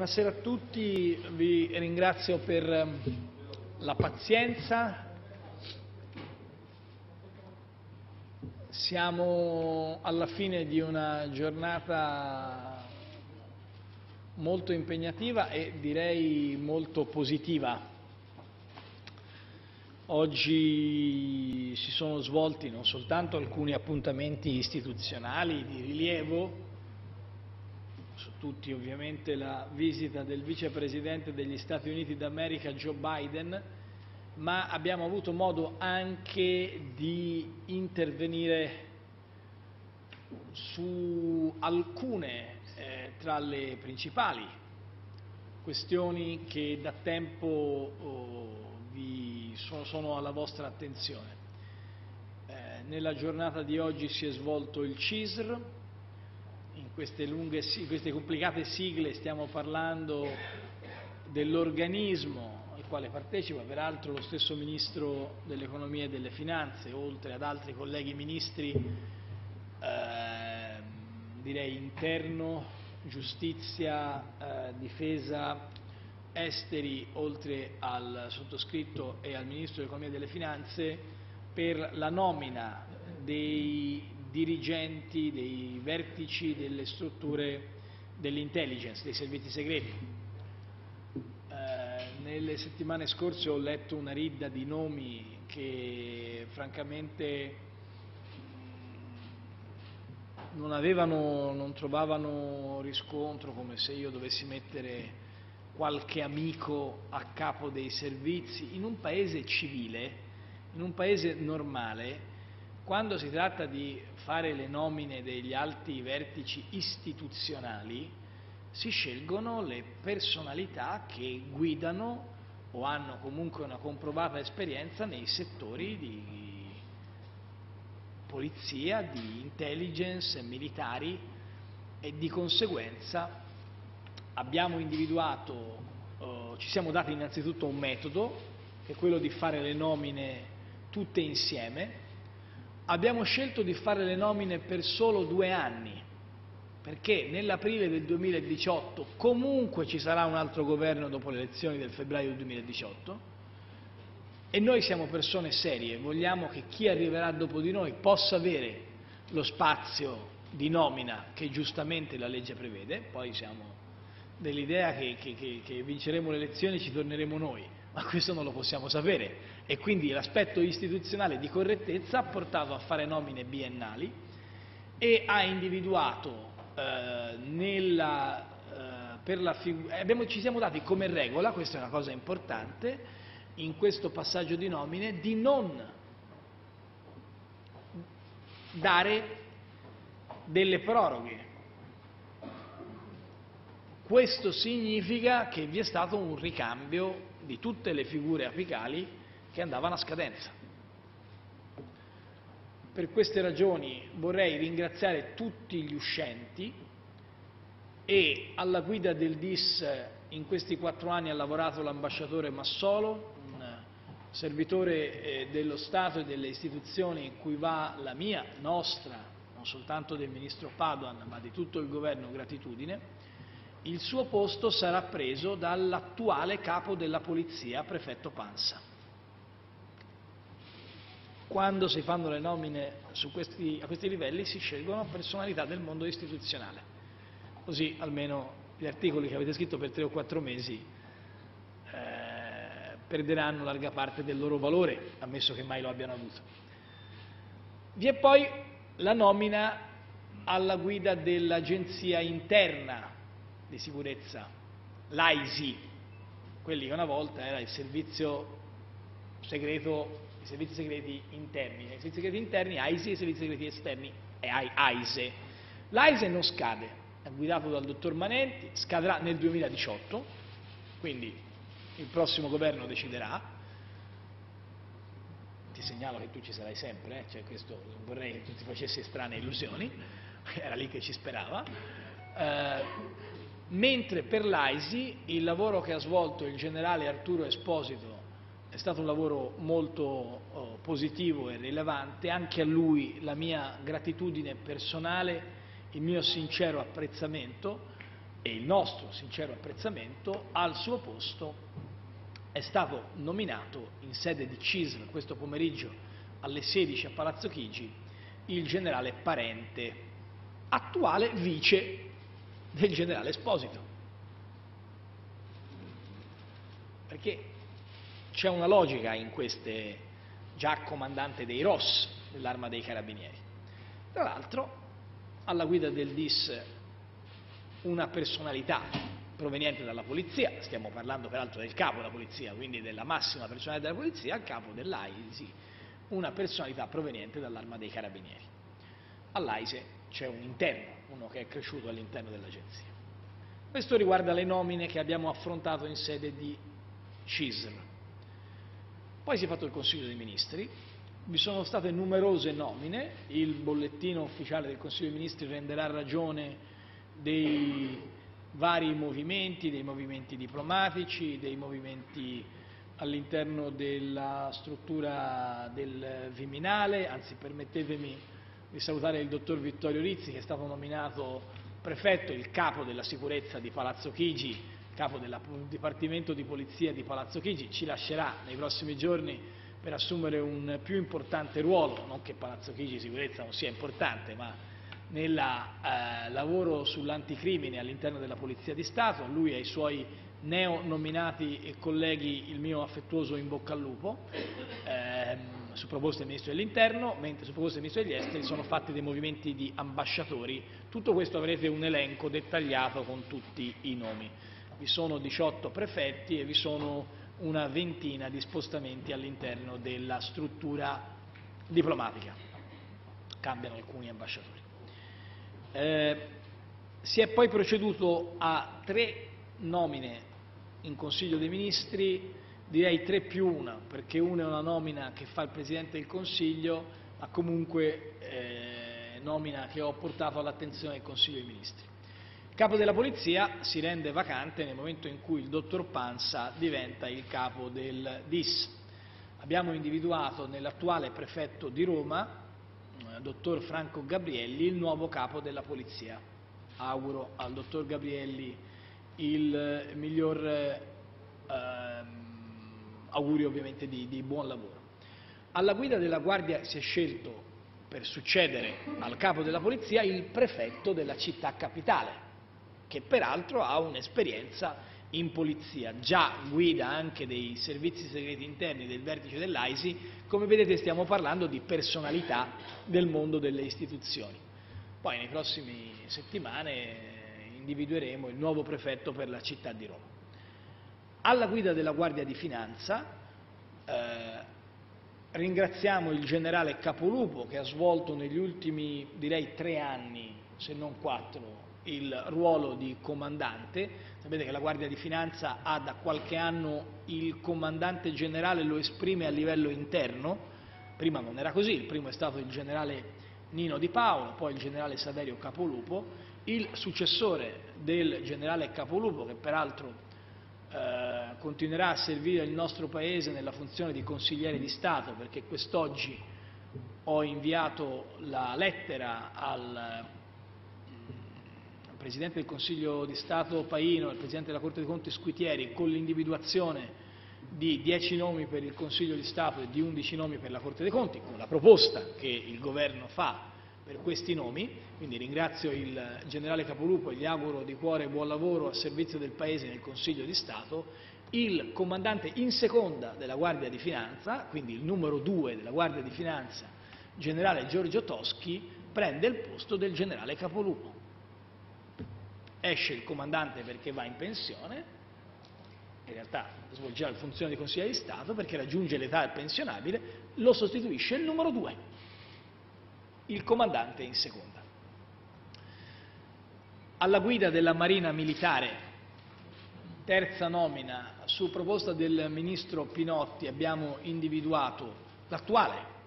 Buonasera a tutti, vi ringrazio per ehm, la pazienza. Siamo alla fine di una giornata molto impegnativa e direi molto positiva. Oggi si sono svolti non soltanto alcuni appuntamenti istituzionali di rilievo, tutti ovviamente la visita del vicepresidente degli Stati Uniti d'America Joe Biden, ma abbiamo avuto modo anche di intervenire su alcune eh, tra le principali questioni che da tempo oh, vi sono, sono, alla vostra attenzione. Eh, nella giornata di oggi si è svolto il CISR, queste, lunghe, queste complicate sigle stiamo parlando dell'organismo al quale partecipa peraltro lo stesso Ministro dell'Economia e delle Finanze, oltre ad altri colleghi ministri, eh, direi interno, giustizia, eh, difesa, esteri, oltre al sottoscritto e al Ministro dell'Economia e delle Finanze, per la nomina dei dirigenti, dei vertici delle strutture dell'intelligence, dei servizi segreti. Eh, nelle settimane scorse ho letto una ridda di nomi che francamente non, avevano, non trovavano riscontro, come se io dovessi mettere qualche amico a capo dei servizi in un paese civile, in un paese normale, quando si tratta di fare le nomine degli alti vertici istituzionali, si scelgono le personalità che guidano o hanno comunque una comprovata esperienza nei settori di polizia, di intelligence, militari e di conseguenza abbiamo individuato, eh, ci siamo dati innanzitutto un metodo, che è quello di fare le nomine tutte insieme, abbiamo scelto di fare le nomine per solo due anni, perché nell'aprile del 2018 comunque ci sarà un altro governo dopo le elezioni del febbraio del 2018 e noi siamo persone serie, vogliamo che chi arriverà dopo di noi possa avere lo spazio di nomina che giustamente la legge prevede, poi siamo dell'idea che, che, che vinceremo le elezioni e ci torneremo noi, ma questo non lo possiamo sapere e quindi l'aspetto istituzionale di correttezza ha portato a fare nomine biennali e ha individuato eh, nella, eh, per la abbiamo, ci siamo dati come regola, questa è una cosa importante, in questo passaggio di nomine di non dare delle proroghe. Questo significa che vi è stato un ricambio di tutte le figure apicali che andavano a scadenza. Per queste ragioni vorrei ringraziare tutti gli uscenti e alla guida del DIS in questi quattro anni ha lavorato l'ambasciatore Massolo, un servitore eh, dello Stato e delle istituzioni in cui va la mia, nostra, non soltanto del Ministro Padoan, ma di tutto il Governo, gratitudine il suo posto sarà preso dall'attuale capo della polizia, prefetto Pansa. Quando si fanno le nomine questi, a questi livelli si scelgono personalità del mondo istituzionale, così almeno gli articoli che avete scritto per tre o quattro mesi eh, perderanno larga parte del loro valore, ammesso che mai lo abbiano avuto. Vi è poi la nomina alla guida dell'agenzia interna di sicurezza, l'AISI, quelli che una volta era il servizio segreto, i servizi segreti interni, i servizi segreti interni, AISI e i servizi segreti esterni, è AISE. L'AISE non scade, è guidato dal dottor Manenti, scadrà nel 2018, quindi il prossimo governo deciderà, ti segnalo che tu ci sarai sempre, eh? cioè questo, vorrei che tu ti facessi strane illusioni, era lì che ci sperava. Eh, mentre per l'AISI il lavoro che ha svolto il generale Arturo Esposito stato un lavoro molto oh, positivo e rilevante, anche a lui la mia gratitudine personale, il mio sincero apprezzamento, e il nostro sincero apprezzamento, al suo posto è stato nominato in sede di CISL questo pomeriggio alle 16 a Palazzo Chigi il generale Parente, attuale vice del generale Esposito. Perché c'è una logica in queste già comandante dei ROS dell'arma dei carabinieri. Tra l'altro, alla guida del DIS una personalità proveniente dalla polizia, stiamo parlando peraltro del capo della polizia, quindi della massima personalità della polizia, al capo dell'AISI una personalità proveniente dall'arma dei carabinieri. All'AISE c'è un interno, uno che è cresciuto all'interno dell'agenzia. Questo riguarda le nomine che abbiamo affrontato in sede di CISR. Poi si è fatto il Consiglio dei Ministri, vi sono state numerose nomine, il bollettino ufficiale del Consiglio dei Ministri renderà ragione dei vari movimenti, dei movimenti diplomatici, dei movimenti all'interno della struttura del Viminale, anzi permettetemi di salutare il dottor Vittorio Rizzi che è stato nominato prefetto, il capo della sicurezza di Palazzo Chigi, capo del Dipartimento di Polizia di Palazzo Chigi, ci lascerà nei prossimi giorni per assumere un più importante ruolo, non che Palazzo Chigi sicurezza non sia importante, ma nel eh, lavoro sull'anticrimine all'interno della Polizia di Stato, a lui e ai suoi neo-nominati colleghi il mio affettuoso in bocca al lupo, ehm, su proposta del Ministro dell'Interno, mentre su proposta del Ministro degli Esteri sono fatti dei movimenti di ambasciatori. Tutto questo avrete un elenco dettagliato con tutti i nomi. Vi sono 18 prefetti e vi sono una ventina di spostamenti all'interno della struttura diplomatica. Cambiano alcuni ambasciatori. Eh, si è poi proceduto a tre nomine in Consiglio dei Ministri, direi tre più una, perché una è una nomina che fa il Presidente del Consiglio, ma comunque eh, nomina che ho portato all'attenzione del Consiglio dei Ministri. Capo della Polizia si rende vacante nel momento in cui il dottor Pansa diventa il capo del DIS. Abbiamo individuato nell'attuale prefetto di Roma dottor Franco Gabrielli, il nuovo capo della Polizia. Auguro al dottor Gabrielli il miglior eh, augurio ovviamente di, di buon lavoro. Alla guida della Guardia si è scelto per succedere al capo della Polizia il prefetto della città capitale, che peraltro ha un'esperienza in polizia, già guida anche dei servizi segreti interni del vertice dell'AISI, come vedete stiamo parlando di personalità del mondo delle istituzioni. Poi nei prossimi settimane individueremo il nuovo prefetto per la città di Roma. Alla guida della Guardia di Finanza eh, ringraziamo il generale Capolupo che ha svolto negli ultimi direi tre anni, se non quattro, il ruolo di comandante. Sapete che la Guardia di Finanza ha da qualche anno il comandante generale, lo esprime a livello interno, prima non era così, il primo è stato il generale Nino Di Paolo, poi il generale Saverio Capolupo, il successore del generale Capolupo, che peraltro eh, continuerà a servire il nostro Paese nella funzione di consigliere di Stato, perché quest'oggi ho inviato la lettera al Presidente del Consiglio di Stato Paino e il Presidente della Corte dei Conti Squitieri con l'individuazione di 10 nomi per il Consiglio di Stato e di 11 nomi per la Corte dei Conti, con la proposta che il Governo fa per questi nomi, quindi ringrazio il Generale Capolupo e gli auguro di cuore buon lavoro a servizio del Paese nel Consiglio di Stato, il comandante in seconda della Guardia di Finanza, quindi il numero 2 della Guardia di Finanza, Generale Giorgio Toschi, prende il posto del Generale Capolupo esce il comandante perché va in pensione, in realtà svolgerà la funzione di consigliere di Stato perché raggiunge l'età pensionabile, lo sostituisce il numero due, il comandante in seconda. Alla guida della Marina Militare, terza nomina, su proposta del Ministro Pinotti abbiamo individuato l'attuale,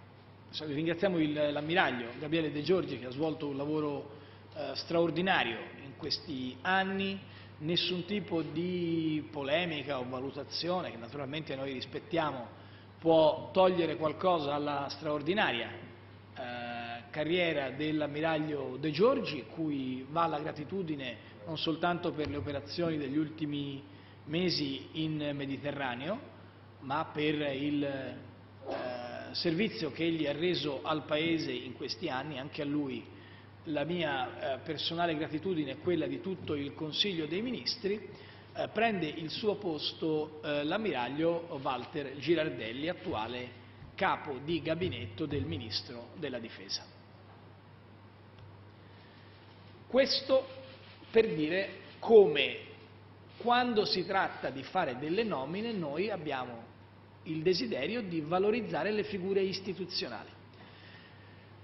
ringraziamo l'ammiraglio Gabriele De Giorgi che ha svolto un lavoro eh, straordinario questi anni, nessun tipo di polemica o valutazione, che naturalmente noi rispettiamo, può togliere qualcosa alla straordinaria eh, carriera dell'ammiraglio De Giorgi, cui va la gratitudine non soltanto per le operazioni degli ultimi mesi in Mediterraneo, ma per il eh, servizio che egli ha reso al Paese in questi anni, anche a lui la mia eh, personale gratitudine e quella di tutto il Consiglio dei Ministri, eh, prende il suo posto eh, l'ammiraglio Walter Girardelli, attuale capo di gabinetto del Ministro della Difesa. Questo per dire come quando si tratta di fare delle nomine noi abbiamo il desiderio di valorizzare le figure istituzionali.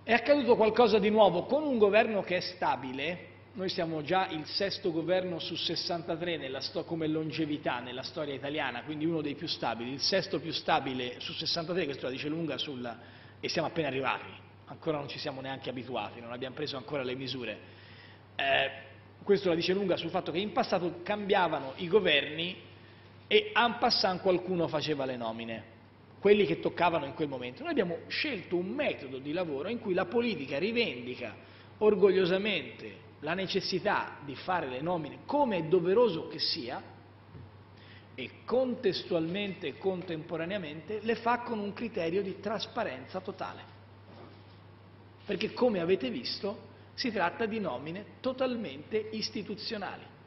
È accaduto qualcosa di nuovo. Con un governo che è stabile, noi siamo già il sesto governo su 63 come longevità nella storia italiana, quindi uno dei più stabili, il sesto più stabile su 63, questo la dice lunga sulla... e siamo appena arrivati, ancora non ci siamo neanche abituati, non abbiamo preso ancora le misure. Eh, questo la dice lunga sul fatto che in passato cambiavano i governi e en passant qualcuno faceva le nomine quelli che toccavano in quel momento. Noi abbiamo scelto un metodo di lavoro in cui la politica rivendica orgogliosamente la necessità di fare le nomine come è doveroso che sia e contestualmente e contemporaneamente le fa con un criterio di trasparenza totale. Perché come avete visto si tratta di nomine totalmente istituzionali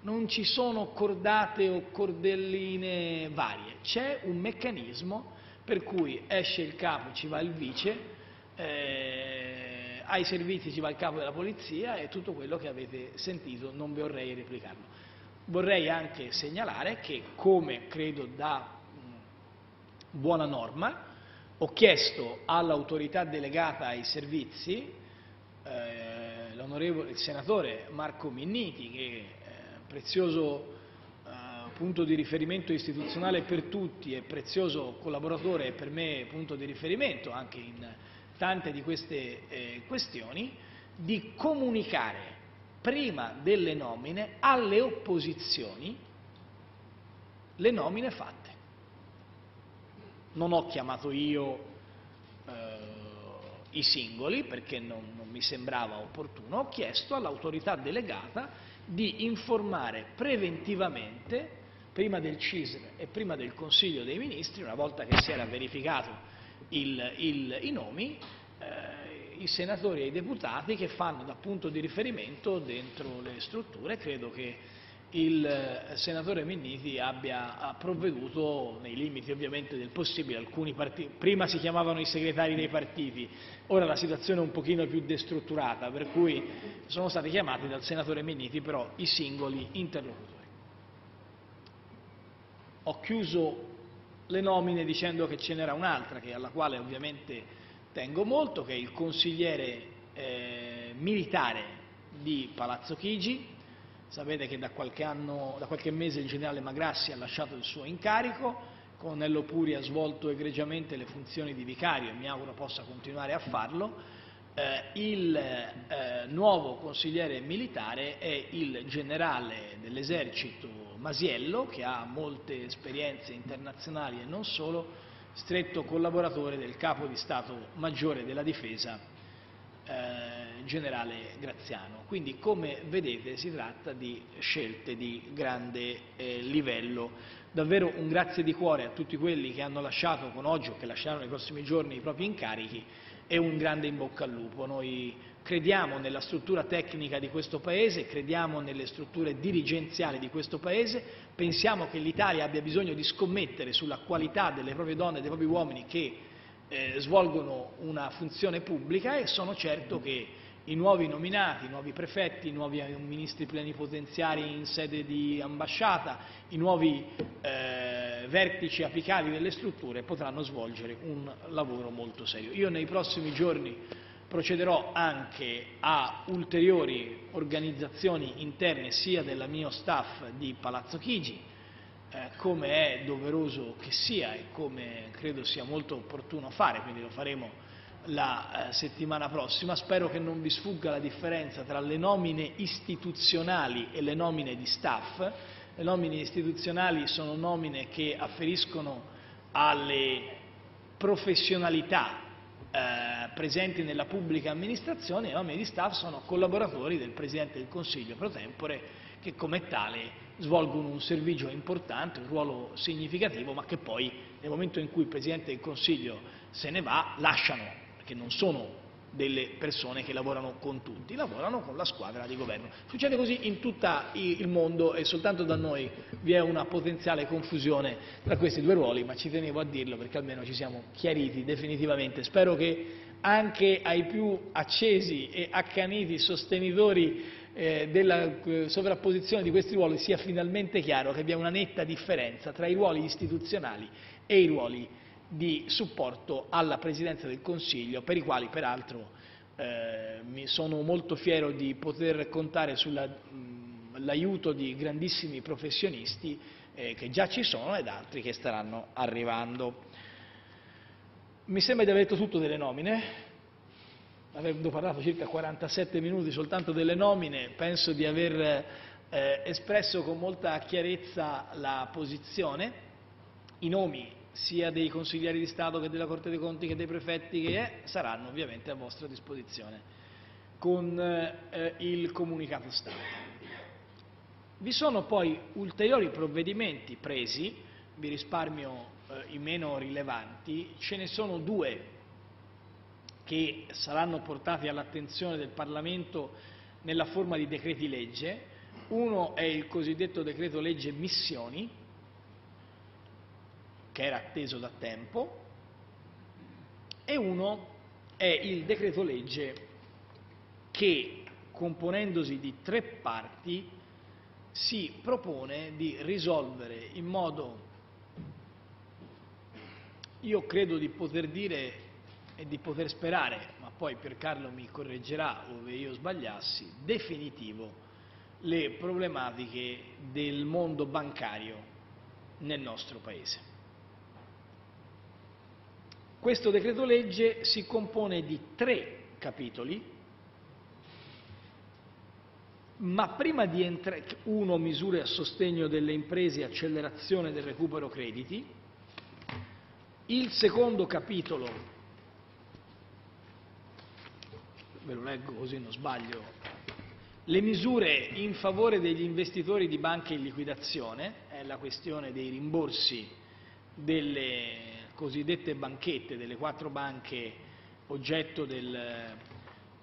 non ci sono cordate o cordelline varie, c'è un meccanismo per cui esce il capo, ci va il vice, eh, ai servizi ci va il capo della polizia e tutto quello che avete sentito, non vorrei replicarlo. Vorrei anche segnalare che, come credo da buona norma, ho chiesto all'autorità delegata ai servizi, eh, l'onorevole senatore Marco Minniti, che prezioso eh, punto di riferimento istituzionale per tutti e prezioso collaboratore per me punto di riferimento anche in tante di queste eh, questioni, di comunicare prima delle nomine alle opposizioni le nomine fatte. Non ho chiamato io eh, i singoli perché non, non mi sembrava opportuno, ho chiesto all'autorità delegata di informare preventivamente, prima del CISR e prima del Consiglio dei Ministri, una volta che si era verificato il, il, i nomi, eh, i senatori e i deputati che fanno da punto di riferimento dentro le strutture. Credo che il eh, senatore Minniti abbia provveduto, nei limiti ovviamente del possibile, alcuni partiti, prima si chiamavano i segretari dei partiti, ora la situazione è un pochino più destrutturata, per cui sono stati chiamati dal senatore Minniti però i singoli interlocutori. Ho chiuso le nomine dicendo che ce n'era un'altra, alla quale ovviamente tengo molto, che è il consigliere eh, militare di Palazzo Chigi, Sapete che da qualche, anno, da qualche mese il generale Magrassi ha lasciato il suo incarico, Colonnello Puri ha svolto egregiamente le funzioni di vicario e mi auguro possa continuare a farlo. Eh, il eh, nuovo consigliere militare è il generale dell'esercito Masiello, che ha molte esperienze internazionali e non solo, stretto collaboratore del capo di Stato Maggiore della Difesa eh, generale Graziano. Quindi come vedete si tratta di scelte di grande eh, livello. Davvero un grazie di cuore a tutti quelli che hanno lasciato con oggi o che lasceranno nei prossimi giorni i propri incarichi e un grande in bocca al lupo. Noi crediamo nella struttura tecnica di questo Paese, crediamo nelle strutture dirigenziali di questo Paese, pensiamo che l'Italia abbia bisogno di scommettere sulla qualità delle proprie donne e dei propri uomini che eh, svolgono una funzione pubblica e sono certo che i nuovi nominati, i nuovi prefetti, i nuovi ministri plenipotenziari in sede di ambasciata, i nuovi eh, vertici apicali delle strutture potranno svolgere un lavoro molto serio. Io nei prossimi giorni procederò anche a ulteriori organizzazioni interne sia del mio staff di Palazzo Chigi, eh, come è doveroso che sia e come credo sia molto opportuno fare, quindi lo faremo la eh, settimana prossima. Spero che non vi sfugga la differenza tra le nomine istituzionali e le nomine di staff. Le nomine istituzionali sono nomine che afferiscono alle professionalità eh, presenti nella pubblica amministrazione, i nomini di staff sono collaboratori del Presidente del Consiglio pro tempore che come tale svolgono un servizio importante, un ruolo significativo, ma che poi nel momento in cui il Presidente del Consiglio se ne va lasciano, perché non sono delle persone che lavorano con tutti, lavorano con la squadra di governo. Succede così in tutto il mondo e soltanto da noi vi è una potenziale confusione tra questi due ruoli, ma ci tenevo a dirlo perché almeno ci siamo chiariti definitivamente. Spero che anche ai più accesi e accaniti sostenitori eh, della eh, sovrapposizione di questi ruoli sia finalmente chiaro che vi è una netta differenza tra i ruoli istituzionali e i ruoli di supporto alla Presidenza del Consiglio, per i quali peraltro eh, sono molto fiero di poter contare sull'aiuto di grandissimi professionisti eh, che già ci sono ed altri che staranno arrivando. Mi sembra di aver detto tutto delle nomine, avendo parlato circa 47 minuti soltanto delle nomine, penso di aver eh, espresso con molta chiarezza la posizione. I nomi sia dei consiglieri di Stato che della Corte dei Conti che dei prefetti che è, saranno ovviamente a vostra disposizione con eh, il comunicato stampa. Vi sono poi ulteriori provvedimenti presi, vi risparmio eh, i meno rilevanti, ce ne sono due che saranno portati all'attenzione del Parlamento nella forma di decreti legge. Uno è il cosiddetto decreto legge missioni, che era atteso da tempo, e uno è il decreto legge che, componendosi di tre parti, si propone di risolvere in modo, io credo di poter dire e di poter sperare, ma poi Piercarlo mi correggerà ove io sbagliassi, definitivo le problematiche del mondo bancario nel nostro Paese. Questo decreto legge si compone di tre capitoli, ma prima di entrare, uno misure a sostegno delle imprese e accelerazione del recupero crediti, il secondo capitolo ve lo leggo così non sbaglio, le misure in favore degli investitori di banche in liquidazione, è la questione dei rimborsi delle cosiddette banchette, delle quattro banche oggetto del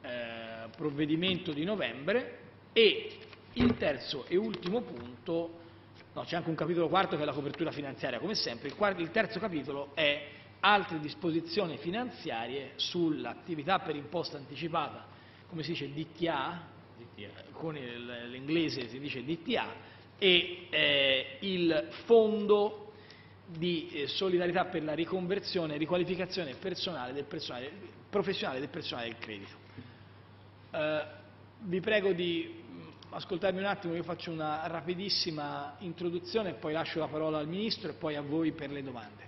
eh, provvedimento di novembre. E il terzo e ultimo punto, no c'è anche un capitolo quarto che è la copertura finanziaria come sempre, il, quarto, il terzo capitolo è altre disposizioni finanziarie sull'attività per imposta anticipata, come si dice DTA, con l'inglese si dice DTA, e eh, il fondo di eh, solidarietà per la riconversione e riqualificazione personale del personale, professionale del personale del credito. Eh, vi prego di mm, ascoltarmi un attimo, io faccio una rapidissima introduzione e poi lascio la parola al Ministro e poi a voi per le domande.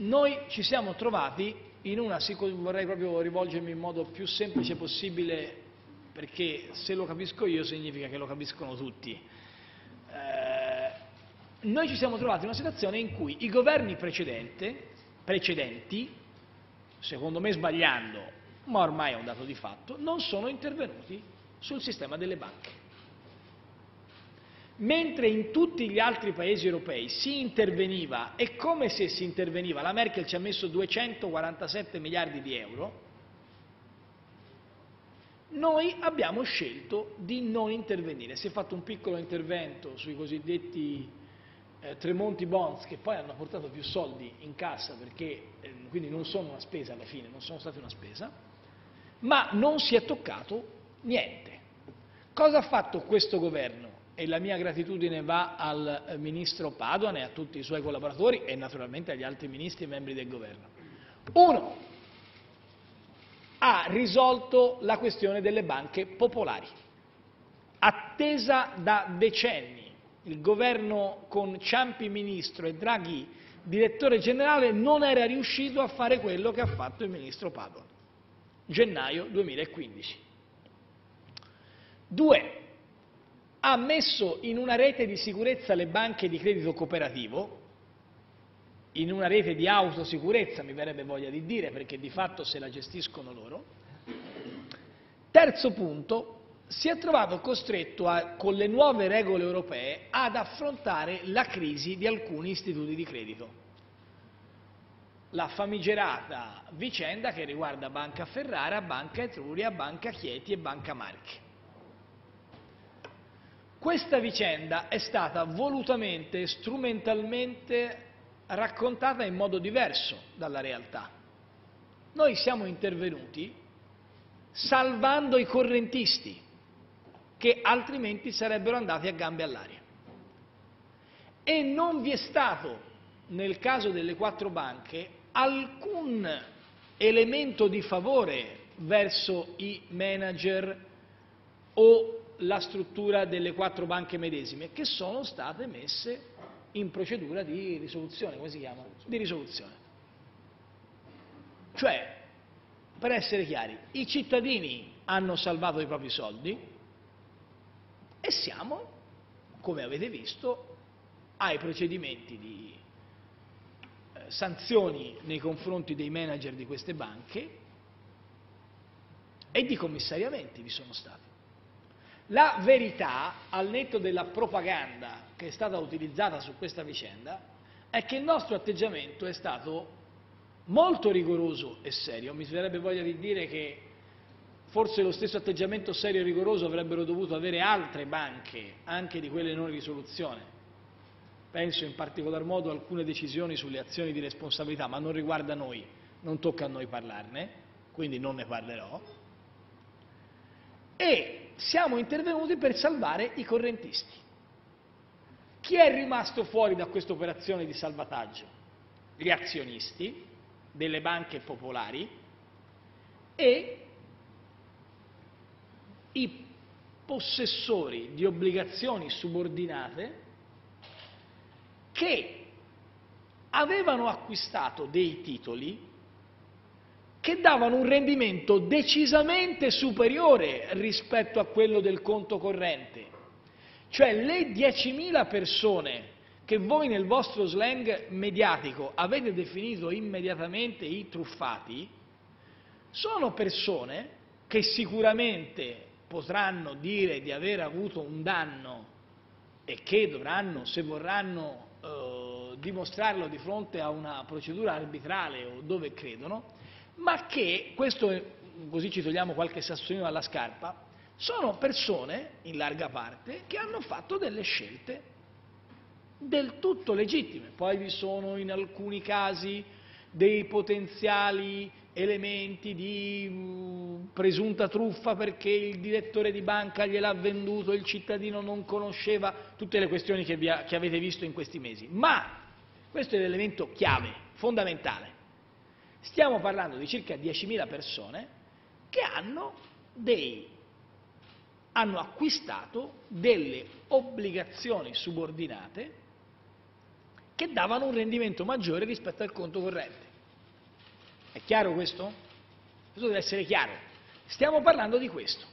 Noi ci siamo trovati in una, vorrei proprio rivolgermi in modo più semplice possibile perché se lo capisco io significa che lo capiscono tutti. Eh, noi ci siamo trovati in una situazione in cui i governi precedenti, secondo me sbagliando, ma ormai è un dato di fatto, non sono intervenuti sul sistema delle banche. Mentre in tutti gli altri paesi europei si interveniva, e come se si interveniva, la Merkel ci ha messo 247 miliardi di euro, noi abbiamo scelto di non intervenire. Si è fatto un piccolo intervento sui cosiddetti eh, Tremonti Bonds che poi hanno portato più soldi in cassa perché eh, quindi non sono una spesa alla fine, non sono stati una spesa, ma non si è toccato niente. Cosa ha fatto questo governo? E la mia gratitudine va al eh, Ministro Padoan e a tutti i suoi collaboratori e naturalmente agli altri Ministri e membri del Governo. Uno, ha risolto la questione delle banche popolari, attesa da decenni. Il governo con Ciampi ministro e Draghi direttore generale non era riuscito a fare quello che ha fatto il ministro Padoan, gennaio 2015. Due, ha messo in una rete di sicurezza le banche di credito cooperativo in una rete di autosicurezza, mi verrebbe voglia di dire, perché di fatto se la gestiscono loro. Terzo punto, si è trovato costretto a, con le nuove regole europee ad affrontare la crisi di alcuni istituti di credito. La famigerata vicenda che riguarda Banca Ferrara, Banca Etruria, Banca Chieti e Banca Marchi. Questa vicenda è stata volutamente e strumentalmente raccontata in modo diverso dalla realtà. Noi siamo intervenuti salvando i correntisti che altrimenti sarebbero andati a gambe all'aria. E non vi è stato, nel caso delle quattro banche, alcun elemento di favore verso i manager o la struttura delle quattro banche medesime, che sono state messe in procedura di risoluzione, come si chiama? Di risoluzione. Cioè, per essere chiari, i cittadini hanno salvato i propri soldi e siamo, come avete visto, ai procedimenti di eh, sanzioni nei confronti dei manager di queste banche e di commissariamenti vi sono stati. La verità, al netto della propaganda che è stata utilizzata su questa vicenda, è che il nostro atteggiamento è stato molto rigoroso e serio. Mi verrebbe voglia di dire che forse lo stesso atteggiamento serio e rigoroso avrebbero dovuto avere altre banche, anche di quelle non risoluzione. Penso in particolar modo a alcune decisioni sulle azioni di responsabilità, ma non riguarda noi, non tocca a noi parlarne, quindi non ne parlerò. E siamo intervenuti per salvare i correntisti. Chi è rimasto fuori da questa operazione di salvataggio? Gli azionisti delle banche popolari e i possessori di obbligazioni subordinate che avevano acquistato dei titoli che davano un rendimento decisamente superiore rispetto a quello del conto corrente. Cioè le 10.000 persone che voi nel vostro slang mediatico avete definito immediatamente i truffati, sono persone che sicuramente potranno dire di aver avuto un danno e che dovranno, se vorranno eh, dimostrarlo di fronte a una procedura arbitrale o dove credono, ma che, questo così ci togliamo qualche sassolino dalla scarpa, sono persone, in larga parte, che hanno fatto delle scelte del tutto legittime. Poi vi sono in alcuni casi dei potenziali elementi di uh, presunta truffa perché il direttore di banca gliel'ha venduto, il cittadino non conosceva, tutte le questioni che, ha, che avete visto in questi mesi. Ma questo è l'elemento chiave, fondamentale. Stiamo parlando di circa 10.000 persone che hanno, dei, hanno acquistato delle obbligazioni subordinate che davano un rendimento maggiore rispetto al conto corrente. È chiaro questo? Questo deve essere chiaro. Stiamo parlando di questo.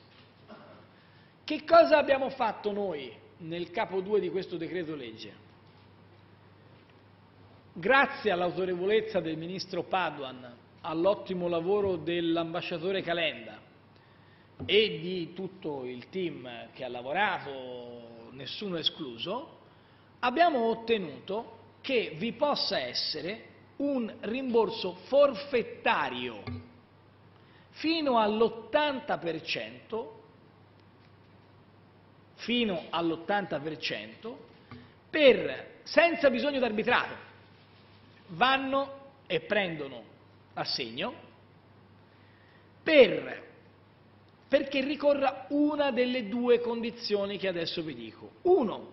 Che cosa abbiamo fatto noi nel capo 2 di questo decreto legge? Grazie all'autorevolezza del ministro Paduan, all'ottimo lavoro dell'ambasciatore Calenda e di tutto il team che ha lavorato, nessuno escluso, abbiamo ottenuto che vi possa essere un rimborso forfettario fino all'80% fino all'80% per, senza bisogno di arbitrato vanno e prendono assegno per, perché ricorra una delle due condizioni che adesso vi dico. Uno,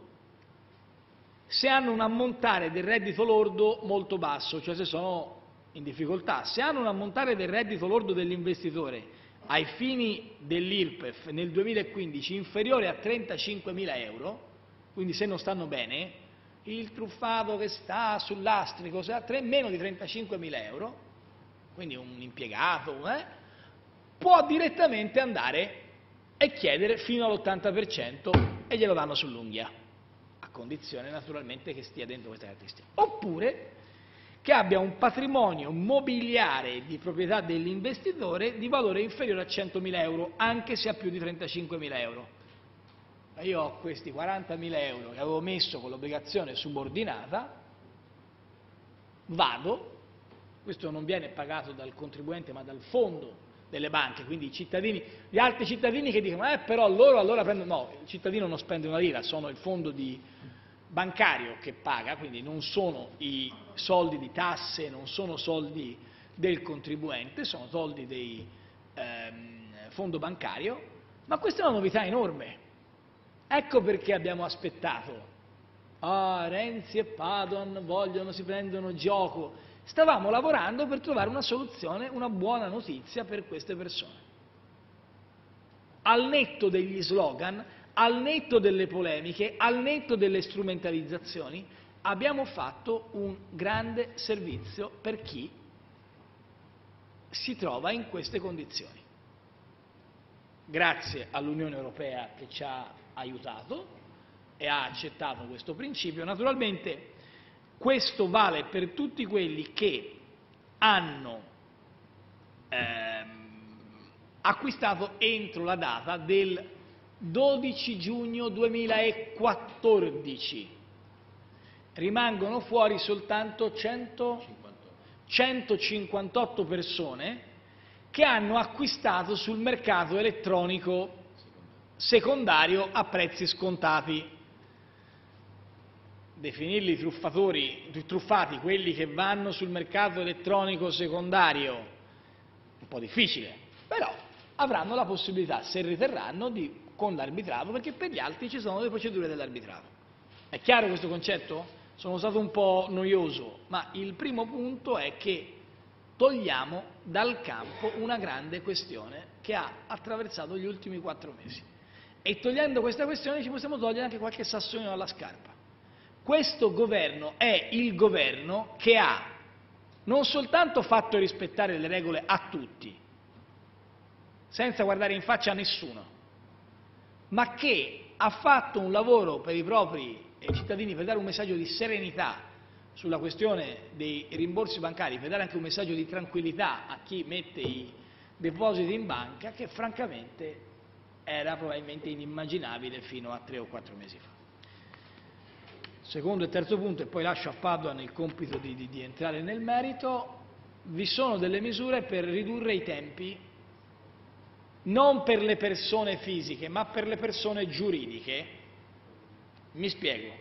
se hanno un ammontare del reddito lordo molto basso, cioè se sono in difficoltà. Se hanno un ammontare del reddito lordo dell'investitore ai fini dell'IRPEF nel 2015 inferiore a 35.000 euro, quindi se non stanno bene, il truffato che sta sull'astrico, se ha meno di 35.000 euro, quindi un impiegato, eh, può direttamente andare e chiedere fino all'80% e glielo danno sull'unghia, a condizione naturalmente che stia dentro queste caratteristiche. Oppure che abbia un patrimonio mobiliare di proprietà dell'investitore di valore inferiore a 100.000 euro, anche se ha più di 35.000 euro. Io ho questi 40.000 euro che avevo messo con l'obbligazione subordinata, vado, questo non viene pagato dal contribuente ma dal fondo delle banche, quindi i cittadini, gli altri cittadini che dicono eh però loro allora prendono, no, il cittadino non spende una lira, sono il fondo di, bancario che paga, quindi non sono i soldi di tasse, non sono soldi del contribuente, sono soldi del ehm, fondo bancario, ma questa è una novità enorme. Ecco perché abbiamo aspettato. Ah, Renzi e Padon vogliono, si prendono gioco. Stavamo lavorando per trovare una soluzione, una buona notizia per queste persone. Al netto degli slogan, al netto delle polemiche, al netto delle strumentalizzazioni, abbiamo fatto un grande servizio per chi si trova in queste condizioni. Grazie all'Unione Europea che ci ha aiutato e ha accettato questo principio. Naturalmente questo vale per tutti quelli che hanno ehm, acquistato entro la data del 12 giugno 2014. Rimangono fuori soltanto 100, 158 persone che hanno acquistato sul mercato elettronico secondario a prezzi scontati. Definirli truffatori, truffati quelli che vanno sul mercato elettronico secondario, un po' difficile, però avranno la possibilità, se riterranno, di con l'arbitrato, perché per gli altri ci sono le procedure dell'arbitrato. È chiaro questo concetto? Sono stato un po' noioso, ma il primo punto è che togliamo dal campo una grande questione che ha attraversato gli ultimi quattro mesi. E togliendo questa questione ci possiamo togliere anche qualche sassolino dalla scarpa. Questo governo è il governo che ha non soltanto fatto rispettare le regole a tutti, senza guardare in faccia a nessuno, ma che ha fatto un lavoro per i propri cittadini per dare un messaggio di serenità sulla questione dei rimborsi bancari, per dare anche un messaggio di tranquillità a chi mette i depositi in banca, che francamente era probabilmente inimmaginabile fino a tre o quattro mesi fa. Secondo e terzo punto, e poi lascio a Padoan il compito di, di, di entrare nel merito, vi sono delle misure per ridurre i tempi non per le persone fisiche, ma per le persone giuridiche. Mi spiego.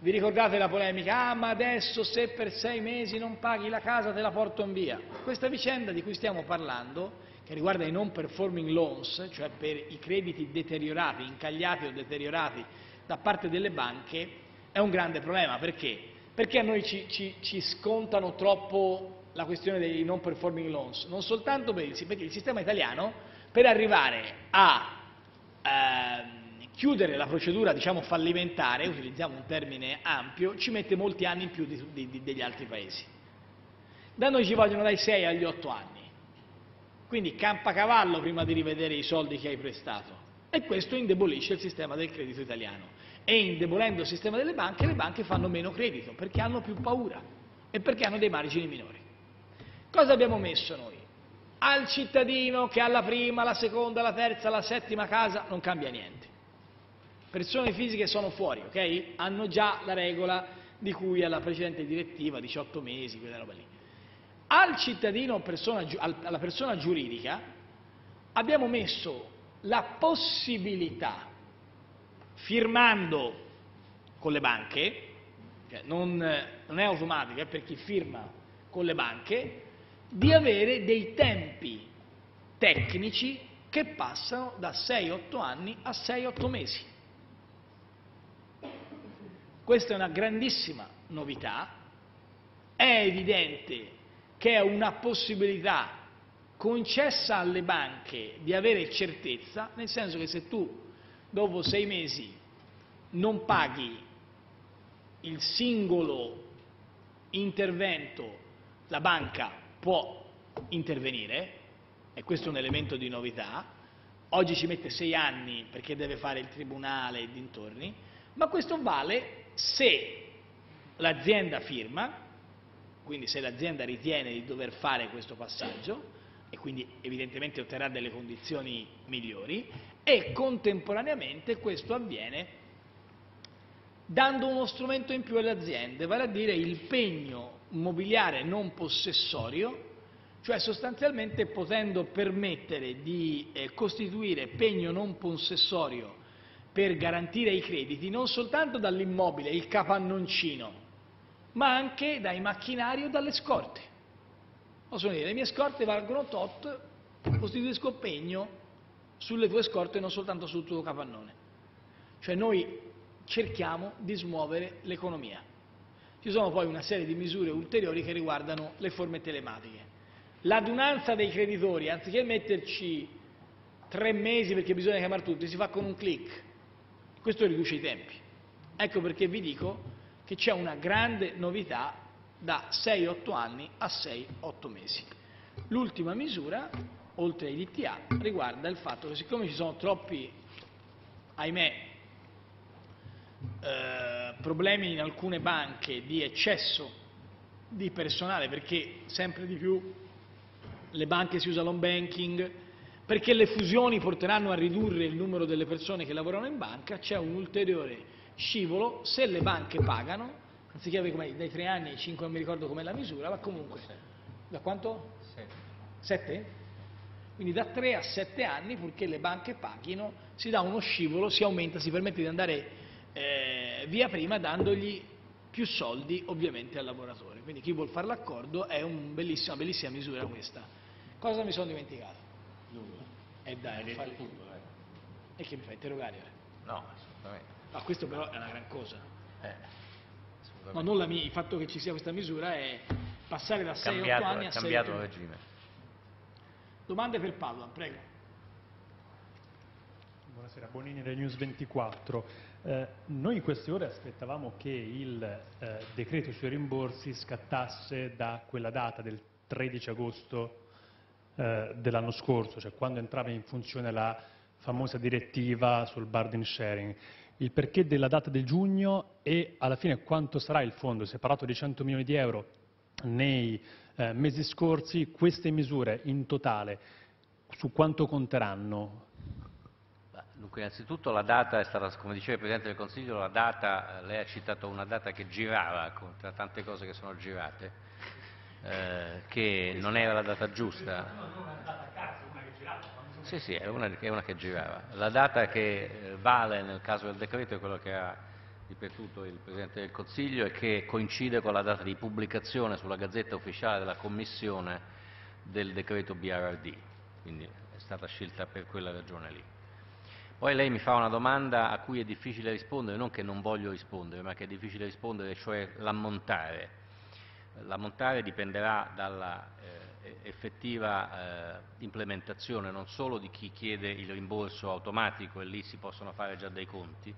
Vi ricordate la polemica? Ah, ma adesso se per sei mesi non paghi la casa te la porto in via. Questa vicenda di cui stiamo parlando, che riguarda i non performing loans, cioè per i crediti deteriorati, incagliati o deteriorati da parte delle banche, è un grande problema. Perché? Perché a noi ci, ci, ci scontano troppo la questione dei non performing loans, non soltanto per perché il sistema italiano per arrivare a eh, chiudere la procedura diciamo, fallimentare, utilizziamo un termine ampio, ci mette molti anni in più di, di, degli altri paesi. Da noi ci vogliono dai 6 agli 8 anni, quindi campa cavallo prima di rivedere i soldi che hai prestato e questo indebolisce il sistema del credito italiano e indebolendo il sistema delle banche le banche fanno meno credito perché hanno più paura e perché hanno dei margini minori. Cosa abbiamo messo noi? Al cittadino che ha la prima, la seconda, la terza, la settima casa non cambia niente. Persone fisiche sono fuori, ok? Hanno già la regola di cui alla precedente direttiva, 18 mesi, quella roba lì. Al cittadino, persona, alla persona giuridica, abbiamo messo la possibilità, firmando con le banche, cioè non, non è automatico, è per chi firma con le banche, di avere dei tempi tecnici che passano da 6-8 anni a 6-8 mesi. Questa è una grandissima novità, è evidente che è una possibilità concessa alle banche di avere certezza, nel senso che se tu dopo sei mesi non paghi il singolo intervento, la banca può intervenire, e questo è un elemento di novità, oggi ci mette sei anni perché deve fare il tribunale e dintorni, ma questo vale se l'azienda firma quindi se l'azienda ritiene di dover fare questo passaggio e quindi evidentemente otterrà delle condizioni migliori e contemporaneamente questo avviene dando uno strumento in più alle aziende, vale a dire il pegno mobiliare non possessorio, cioè sostanzialmente potendo permettere di eh, costituire pegno non possessorio per garantire i crediti non soltanto dall'immobile, il capannoncino, ma anche dai macchinari o dalle scorte. Possono dire le mie scorte valgono tot, costituisco pegno sulle tue scorte non soltanto sul tuo capannone. Cioè noi cerchiamo di smuovere l'economia. Ci sono poi una serie di misure ulteriori che riguardano le forme telematiche. L'adunanza dei creditori, anziché metterci tre mesi perché bisogna chiamare tutti, si fa con un clic. Questo riduce i tempi. Ecco perché vi dico che c'è una grande novità da 6-8 anni a 6-8 mesi. L'ultima misura, oltre ai DTA, riguarda il fatto che siccome ci sono troppi, ahimè, eh, problemi in alcune banche di eccesso di personale perché sempre di più le banche si usa l'home banking, perché le fusioni porteranno a ridurre il numero delle persone che lavorano in banca, c'è un ulteriore scivolo se le banche pagano, anziché avere dai tre anni ai cinque non mi ricordo com'è la misura, ma comunque da quanto? Sette. Quindi da tre a sette anni, purché le banche paghino, si dà uno scivolo, si aumenta, si permette di andare eh, via prima dandogli più soldi ovviamente al lavoratore. Quindi chi vuol fare l'accordo è un bellissima, una bellissima misura questa. Cosa mi sono dimenticato? Nulla. E dai, Hai fare... tutto, eh. E che mi fai interrogare? No, assolutamente. Ah, questo però è una gran cosa. Eh, No, non la mia, il fatto che ci sia questa misura è passare da 6-8 cambiato, anni è a 6 cambiato il regime. Domande per Paolo, prego. Buonasera, Bonini del News 24. Eh, noi in queste ore aspettavamo che il eh, decreto sui rimborsi scattasse da quella data del 13 agosto eh, dell'anno scorso, cioè quando entrava in funzione la famosa direttiva sul burden sharing. Il perché della data del giugno e alla fine quanto sarà il fondo? Si è parlato di 100 milioni di euro nei eh, mesi scorsi, queste misure in totale su quanto conteranno? Dunque, innanzitutto la data è stata, come diceva il Presidente del Consiglio, la data, eh, lei ha citato una data che girava, tra tante cose che sono girate, eh, che non era la data giusta. Sì, sì, è una, è una che girava. La data che eh, vale nel caso del decreto è quello che ha ripetuto il Presidente del Consiglio e che coincide con la data di pubblicazione sulla Gazzetta Ufficiale della Commissione del decreto BRRD, quindi è stata scelta per quella ragione lì. Poi lei mi fa una domanda a cui è difficile rispondere, non che non voglio rispondere, ma che è difficile rispondere, cioè l'ammontare. L'ammontare dipenderà dalla eh, effettiva eh, implementazione non solo di chi chiede il rimborso automatico e lì si possono fare già dei conti,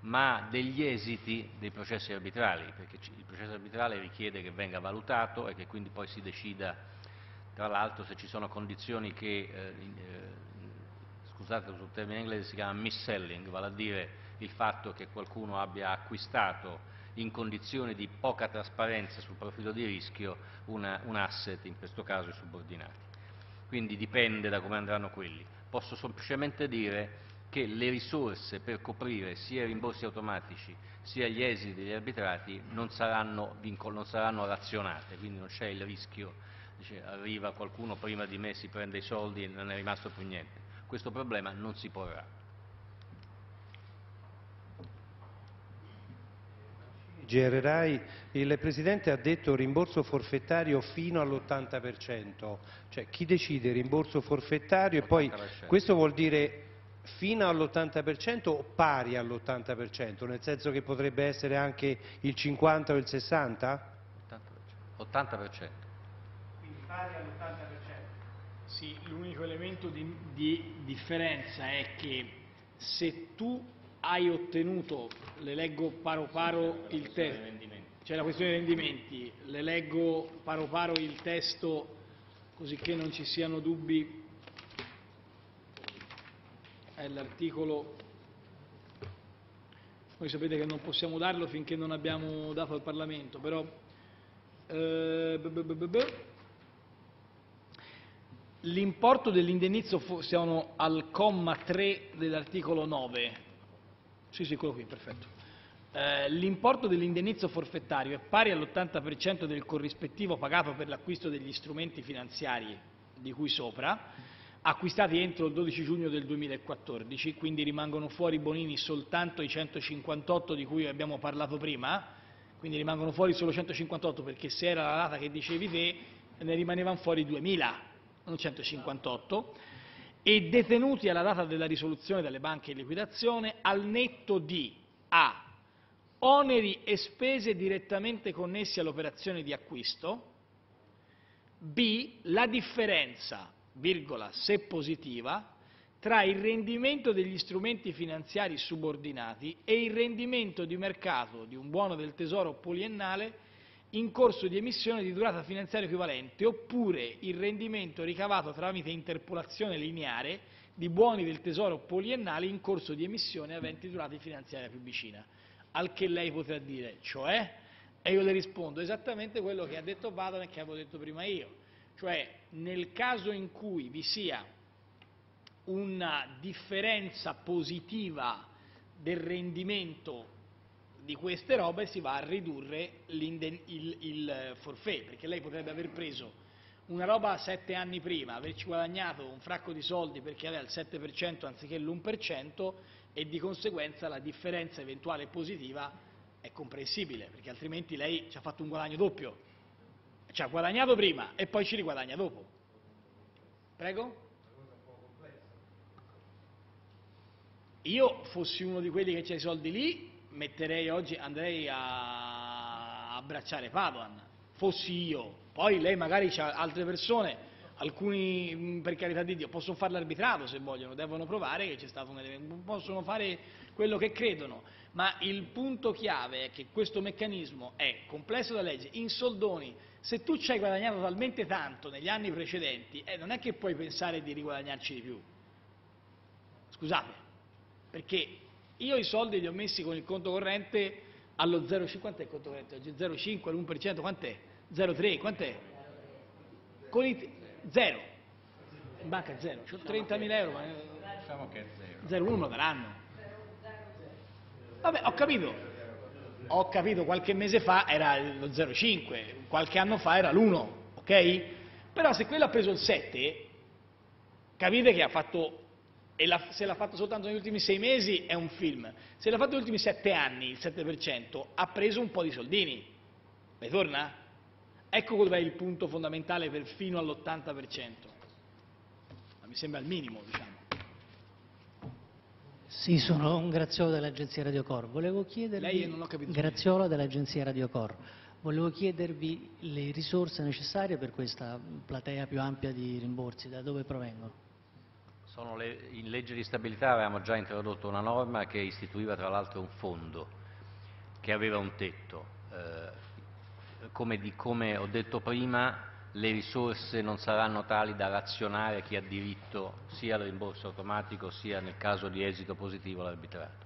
ma degli esiti dei processi arbitrali, perché il processo arbitrale richiede che venga valutato e che quindi poi si decida, tra l'altro, se ci sono condizioni che, eh, eh, scusate sul termine inglese, si chiama mis-selling, vale a dire il fatto che qualcuno abbia acquistato in condizioni di poca trasparenza sul profilo di rischio una- un asset, in questo caso i subordinati. Quindi dipende da come andranno quelli. Posso semplicemente dire che le risorse per coprire sia i rimborsi automatici sia gli esiti degli arbitrati non saranno, non saranno razionate, quindi non c'è il rischio, dice, arriva qualcuno prima di me, si prende i soldi e non è rimasto più niente. Questo problema non si porrà. GR il Presidente ha detto rimborso forfettario fino all'80%, cioè chi decide rimborso forfettario e poi 80%. questo vuol dire fino all'80% o pari all'80%, nel senso che potrebbe essere anche il 50 o il 60? 80%. 80%. Quindi pari all'80%. Sì, l'unico elemento di, di differenza è che se tu hai ottenuto, le leggo paro paro il testo, c'è la questione dei rendimenti, le leggo paro paro il testo così che non ci siano dubbi, è l'articolo, voi sapete che non possiamo darlo finché non abbiamo dato al Parlamento, però Eh, L'importo dell'indennizzo, siamo al comma 3 dell'articolo 9. Sì, sì, quello qui, perfetto. Eh, l'importo dell'indennizzo forfettario è pari all'80% del corrispettivo pagato per l'acquisto degli strumenti finanziari di cui sopra, acquistati entro il 12 giugno del 2014, quindi rimangono fuori Bonini soltanto i 158 di cui abbiamo parlato prima, quindi rimangono fuori solo 158 perché se era la data che dicevi te ne rimanevano fuori 2000, non 158, e detenuti alla data della risoluzione dalle banche in liquidazione al netto di A. Oneri e spese direttamente connessi all'operazione di acquisto, B. La differenza, virgola, se positiva, tra il rendimento degli strumenti finanziari subordinati e il rendimento di mercato di un buono del tesoro poliennale in corso di emissione di durata finanziaria equivalente, oppure il rendimento ricavato tramite interpolazione lineare di buoni del tesoro poliennali in corso di emissione aventi durata finanziaria più vicina. Al che lei potrà dire, cioè? E io le rispondo esattamente quello che ha detto Padoan e che avevo detto prima io, cioè nel caso in cui vi sia una differenza positiva del rendimento di queste robe si va a ridurre il, il forfait, perché lei potrebbe aver preso una roba sette anni prima, averci guadagnato un fracco di soldi perché aveva il 7% anziché l'1% e di conseguenza la differenza eventuale positiva è comprensibile, perché altrimenti lei ci ha fatto un guadagno doppio. Ci ha guadagnato prima e poi ci riguadagna dopo. Prego? Io fossi uno di quelli che c'ha i soldi lì, metterei oggi, andrei a abbracciare Padoan, fossi io. Poi lei magari c'ha altre persone, alcuni per carità di Dio possono fare l'arbitrato se vogliono, devono provare che c'è stato un elemento, possono fare quello che credono, ma il punto chiave è che questo meccanismo è complesso da leggere, in soldoni, se tu ci hai guadagnato talmente tanto negli anni precedenti, eh, non è che puoi pensare di riguadagnarci di più. Scusate, perché io i soldi li ho messi con il conto corrente allo 0,5, quant'è il conto corrente oggi? 0,5, l'1%, quant'è? 0,3, quant'è? Con i, zero, in banca zero, ho 30.000 euro, ma Diciamo che è zero. 0,1 me lo daranno. Vabbè, ho capito, ho capito, qualche mese fa era lo 0,5, qualche anno fa era l'1, ok? Però se quello ha preso il 7, capite che ha fatto, e la- se l'ha fatto soltanto negli ultimi sei mesi è un film, se l'ha fatto negli ultimi sette anni, il 7%, ha preso un po' di soldini. Le torna? Ecco dov'è il punto fondamentale per fino all'80%. Ma mi sembra il minimo, diciamo. Sì, sono un Graziolo dell'agenzia Radio Cor. Volevo chiedervi... Lei non ho capito. Graziolo dell'agenzia Radio Cor. Volevo chiedervi le risorse necessarie per questa platea più ampia di rimborsi, da dove provengono? Le- in legge di stabilità avevamo già introdotto una norma che istituiva tra l'altro un fondo che aveva un tetto. Eh, come, di- come ho detto prima, le risorse non saranno tali da razionare chi ha diritto sia al rimborso automatico sia nel caso di esito positivo all'arbitrato.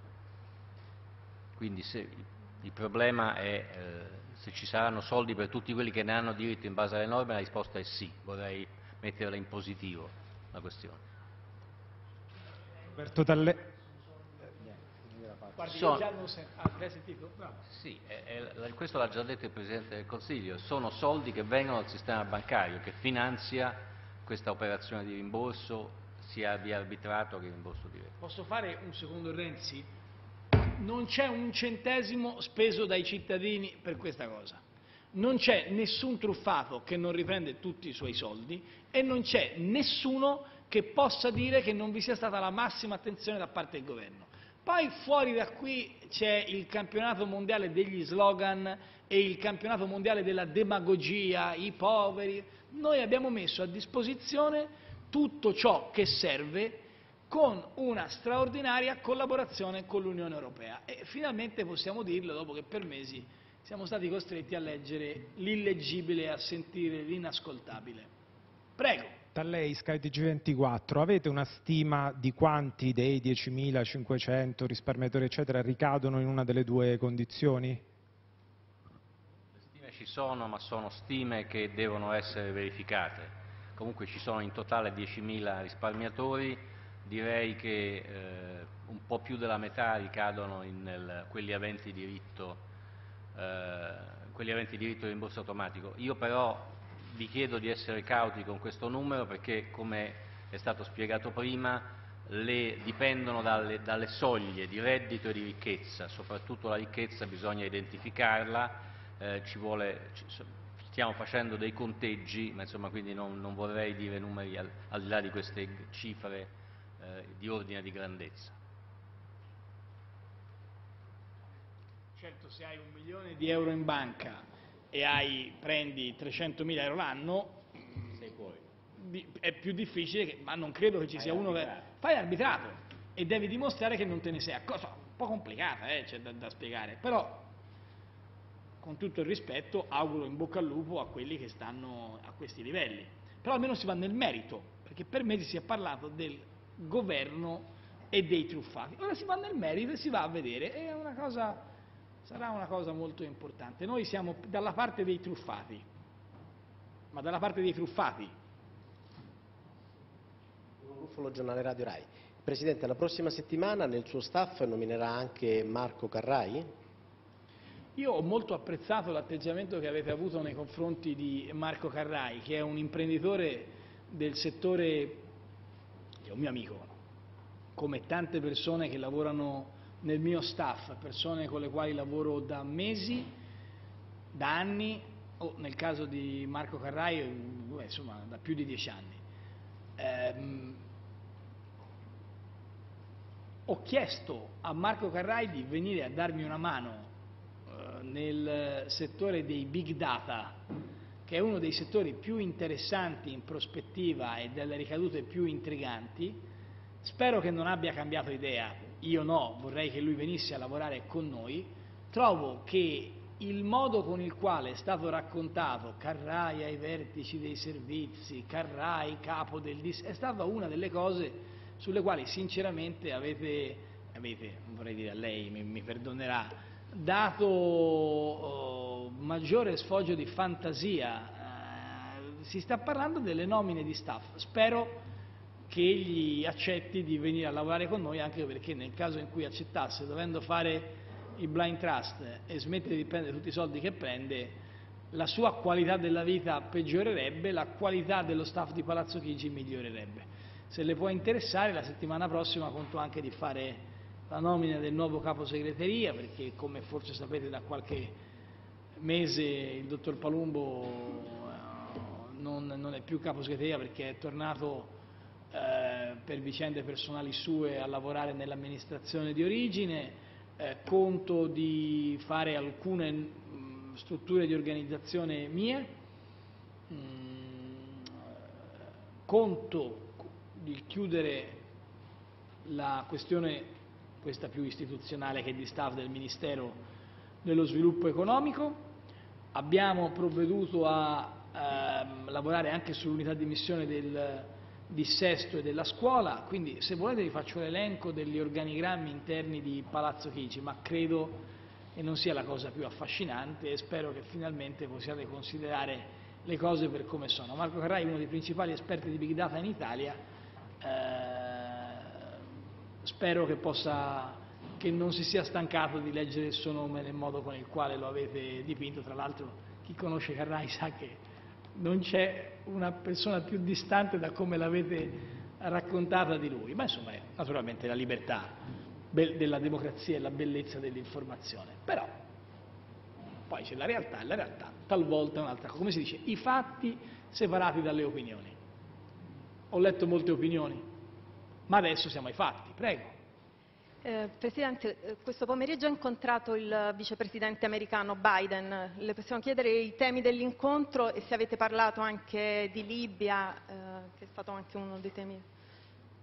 Quindi se- il problema è eh, se ci saranno soldi per tutti quelli che ne hanno diritto in base alle norme, la risposta è sì, vorrei metterla in positivo la questione. Roberto Talle- Guardi, Sono- io già non sen- ah, l'hai sentito? Bravo. Sì, questo l'ha già detto il Presidente del Consiglio, sono soldi che vengono dal sistema bancario, che finanzia questa operazione di rimborso sia via arbitrato che rimborso diretto. Posso fare un secondo Renzi? Non c'è un centesimo speso dai cittadini per questa cosa. Non c'è nessun truffato che non riprende tutti i suoi soldi e non c'è nessuno che possa dire che non vi sia stata la massima attenzione da parte del governo. Poi fuori da qui c'è il campionato mondiale degli slogan e il campionato mondiale della demagogia, i poveri. Noi abbiamo messo a disposizione tutto ciò che serve con una straordinaria collaborazione con l'Unione Europea e finalmente possiamo dirlo dopo che per mesi siamo stati costretti a leggere l'illeggibile e a sentire l'inascoltabile. Prego. Da lei Sky TG24, avete una stima di quanti dei 10.500 risparmiatori eccetera ricadono in una delle due condizioni? Le stime ci sono, ma sono stime che devono essere verificate. Comunque ci sono in totale 10.000 risparmiatori, direi che eh, un po' più della metà ricadono in nel, quelli, aventi diritto, eh, quelli aventi diritto di rimborso automatico. Io però vi chiedo di essere cauti con questo numero perché, come è stato spiegato prima, le, dipendono dalle, dalle, soglie di reddito e di ricchezza, soprattutto la ricchezza bisogna identificarla, eh, vuole, stiamo facendo dei conteggi, ma insomma quindi non, non vorrei dire numeri al, al, di là di queste cifre eh, di ordine di grandezza. Certo, se hai un milione di euro in banca e hai, prendi 300 mila euro l'anno, è più difficile, che, ma non credo che ci sia uno che... Fai arbitrato e devi dimostrare che non te ne sei accorto. Un po' complicata, eh, c'è da, da spiegare, però con tutto il rispetto, auguro in bocca al lupo a quelli che stanno a questi livelli. Però almeno si va nel merito, perché per mesi si è parlato del governo e dei truffati. Ora si va nel merito e si va a vedere, è una cosa, sarà una cosa molto importante. Noi siamo dalla parte dei truffati, ma dalla parte dei truffati. Ruffolo, giornale Radio Rai. Presidente, la prossima settimana nel suo staff nominerà anche Marco Carrai? Io ho molto apprezzato l'atteggiamento che avete avuto nei confronti di Marco Carrai, che è un imprenditore del settore, è un mio amico, come tante persone che lavorano nel mio staff, persone con le quali lavoro da mesi, da anni, o nel caso di Marco Carrai, insomma, da più di dieci anni. Eh, ho chiesto a Marco Carrai di venire a darmi una mano nel settore dei big data, che è uno dei settori più interessanti in prospettiva e delle ricadute più intriganti, spero che non abbia cambiato idea, io no, vorrei che lui venisse a lavorare con noi, trovo che il modo con il quale è stato raccontato Carrai ai vertici dei servizi, Carrai capo del DIS, è stata una delle cose sulle quali sinceramente avete, avete vorrei dire a lei, mi, mi perdonerà, dato oh, maggiore sfoggio di fantasia. Eh, si sta parlando delle nomine di staff. Spero che egli accetti di venire a lavorare con noi, anche perché nel caso in cui accettasse, dovendo fare il blind trust e smettere di prendere tutti i soldi che prende, la sua qualità della vita peggiorerebbe, la qualità dello staff di Palazzo Chigi migliorerebbe. Se le può interessare, la settimana prossima conto anche di fare la nomina del nuovo capo segreteria, perché come forse sapete da qualche mese il dottor Palumbo eh, non, non, è più capo segreteria perché è tornato eh, per vicende personali sue a lavorare nell'amministrazione di origine, eh, conto di fare alcune mh, mm, strutture di organizzazione mie, mh, mm, conto di chiudere la questione questa più istituzionale che di staff del Ministero dello Sviluppo Economico. Abbiamo provveduto a ehm, lavorare anche sull'unità di missione del dissesto e della scuola, quindi se volete vi faccio l'elenco degli organigrammi interni di Palazzo Chigi, ma credo che non sia la cosa più affascinante e spero che finalmente possiate considerare le cose per come sono. Marco Carrai uno dei principali esperti di Big Data in Italia, eh, spero che, possa, che non si sia stancato di leggere il suo nome nel modo con il quale lo avete dipinto. Tra l'altro chi conosce Carrai sa che non c'è una persona più distante da come l'avete raccontata di lui, ma insomma è naturalmente la libertà della democrazia e la bellezza dell'informazione. Però poi c'è la realtà e la realtà talvolta è un'altra cosa. Come si dice, i fatti separati dalle opinioni. Ho letto molte opinioni, ma adesso siamo ai fatti. Prego. Eh, Presidente, eh, questo pomeriggio ho incontrato il vicepresidente americano Biden. Le possiamo chiedere i temi dell'incontro e se avete parlato anche di Libia, eh, che è stato anche uno dei temi.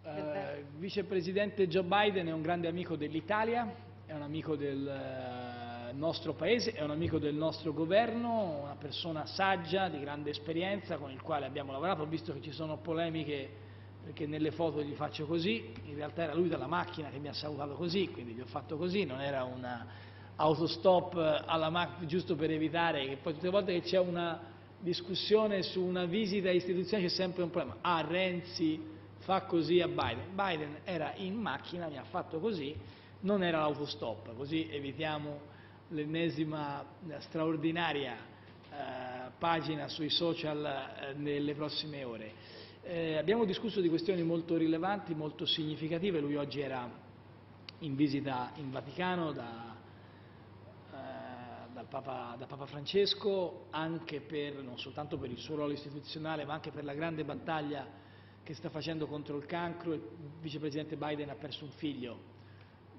Eh, il vicepresidente Joe Biden è un grande amico dell'Italia, è un amico del eh, nostro Paese, è un amico del nostro governo, una persona saggia, di grande esperienza, con il quale abbiamo lavorato. Ho visto che ci sono polemiche perché nelle foto gli faccio così, in realtà era lui dalla macchina che mi ha salutato così, quindi gli ho fatto così, non era una, autostop alla Mac giusto per evitare che poi tutte le volte che c'è una discussione su una visita istituzionale c'è sempre un problema. Ah, Renzi fa così a Biden. Biden era in macchina, mi ha fatto così, non era l'autostop, così evitiamo l'ennesima straordinaria eh, pagina sui social eh, nelle prossime ore. Eh, abbiamo discusso di questioni molto rilevanti, molto significative, lui oggi era in visita in Vaticano da, eh, Papa, da Papa Francesco, per, non soltanto per il suo ruolo istituzionale, ma anche per la grande battaglia che sta facendo contro il cancro. Il vicepresidente Biden ha perso un figlio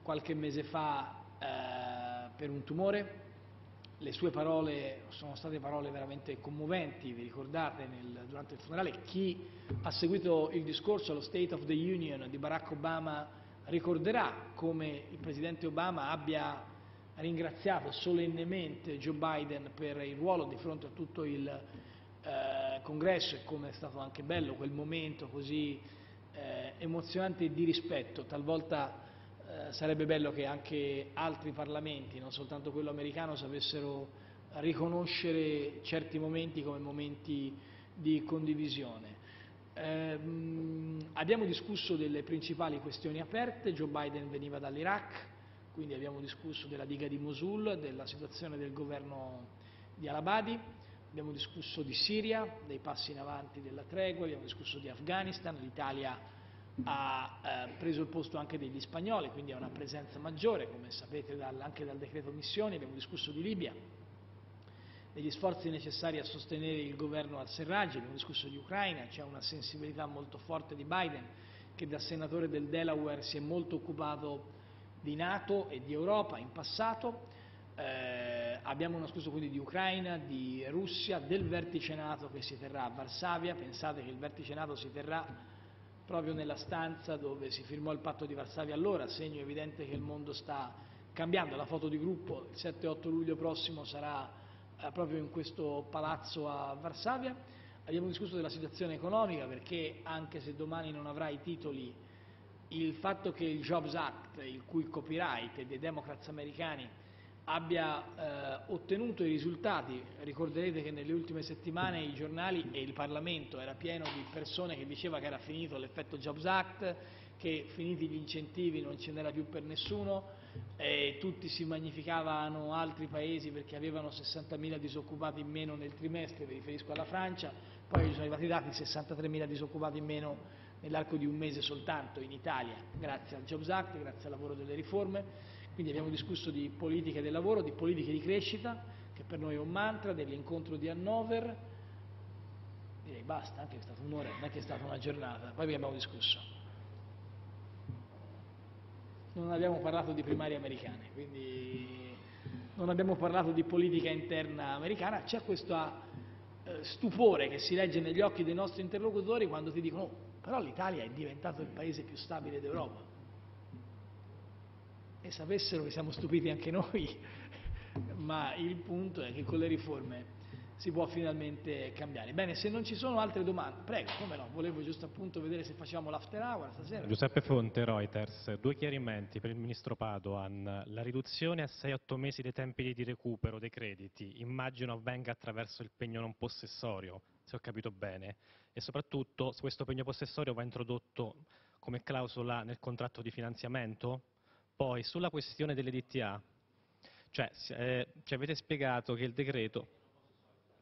qualche mese fa eh, per un tumore. Le sue parole sono state parole veramente commoventi, vi ricordate nel, durante il funerale. Chi ha seguito il discorso allo State of the Union di Barack Obama ricorderà come il Presidente Obama abbia ringraziato solennemente Joe Biden per il ruolo di fronte a tutto il eh, congresso e come è stato anche bello quel momento così eh, emozionante e di rispetto. Talvolta sarebbe bello che anche altri parlamenti, non soltanto quello americano, sapessero riconoscere certi momenti come momenti di condivisione. Eh, abbiamo discusso delle principali questioni aperte, Joe Biden veniva dall'Iraq, quindi abbiamo discusso della diga di Mosul, della situazione del governo di Al-Abadi, abbiamo discusso di Siria, dei passi in avanti della tregua, abbiamo discusso di Afghanistan, l'Italia ha eh, preso il posto anche degli spagnoli, quindi ha una presenza maggiore, come sapete dal, anche dal decreto missioni, abbiamo discusso di Libia, degli sforzi necessari a sostenere il governo al-Serraj, abbiamo discusso di Ucraina, c'è una sensibilità molto forte di Biden che da senatore del Delaware si è molto occupato di Nato e di Europa in passato, eh, abbiamo uno scuso quindi di Ucraina, di Russia, del vertice NATO che si terrà a Varsavia, pensate che il vertice NATO si terrà proprio nella stanza dove si firmò il patto di Varsavia. Allora, segno evidente che il mondo sta cambiando, la foto di gruppo il 7-8 luglio prossimo sarà eh, proprio in questo palazzo a Varsavia, abbiamo discusso della situazione economica perché anche se domani non avrà i titoli il fatto che il Jobs Act, il cui copyright dei Democrats americani abbia eh, ottenuto i risultati, ricorderete che nelle ultime settimane i giornali e il Parlamento era pieno di persone che diceva che era finito l'effetto Jobs Act, che finiti gli incentivi non ce n'era più per nessuno, tutti si magnificavano altri paesi perché avevano 60.000 disoccupati in meno nel trimestre, mi riferisco alla Francia, poi ci sono arrivati i dati 63.000 disoccupati in meno nell'arco di un mese soltanto in Italia, grazie al Jobs Act, grazie al lavoro delle riforme. Quindi abbiamo discusso di politiche del lavoro, di politiche di crescita, che per noi è un mantra, dell'incontro di Hannover. Direi basta, anche è stata un'ora, non è che è stata una giornata, poi abbiamo discusso. Non abbiamo parlato di primarie americane, quindi non abbiamo parlato di politica interna americana, c'è questo eh, stupore che si legge negli occhi dei nostri interlocutori quando ti dicono oh, però l'Italia è diventato il paese più stabile d'Europa. E sapessero che siamo stupiti anche noi, ma il punto è che con le riforme si può finalmente cambiare. Bene, se non ci sono altre domande, prego, come no, volevo giusto appunto vedere se facciamo l'after hour stasera. Giuseppe Fonte, Reuters, due chiarimenti per il Ministro Padoan. La riduzione a 6-8 mesi dei tempi di recupero dei crediti immagino avvenga attraverso il pegno non possessorio, se ho capito bene, e soprattutto questo pegno possessorio va introdotto come clausola nel contratto di finanziamento? Poi sulla questione delle DTA, cioè eh, ci avete spiegato che il decreto...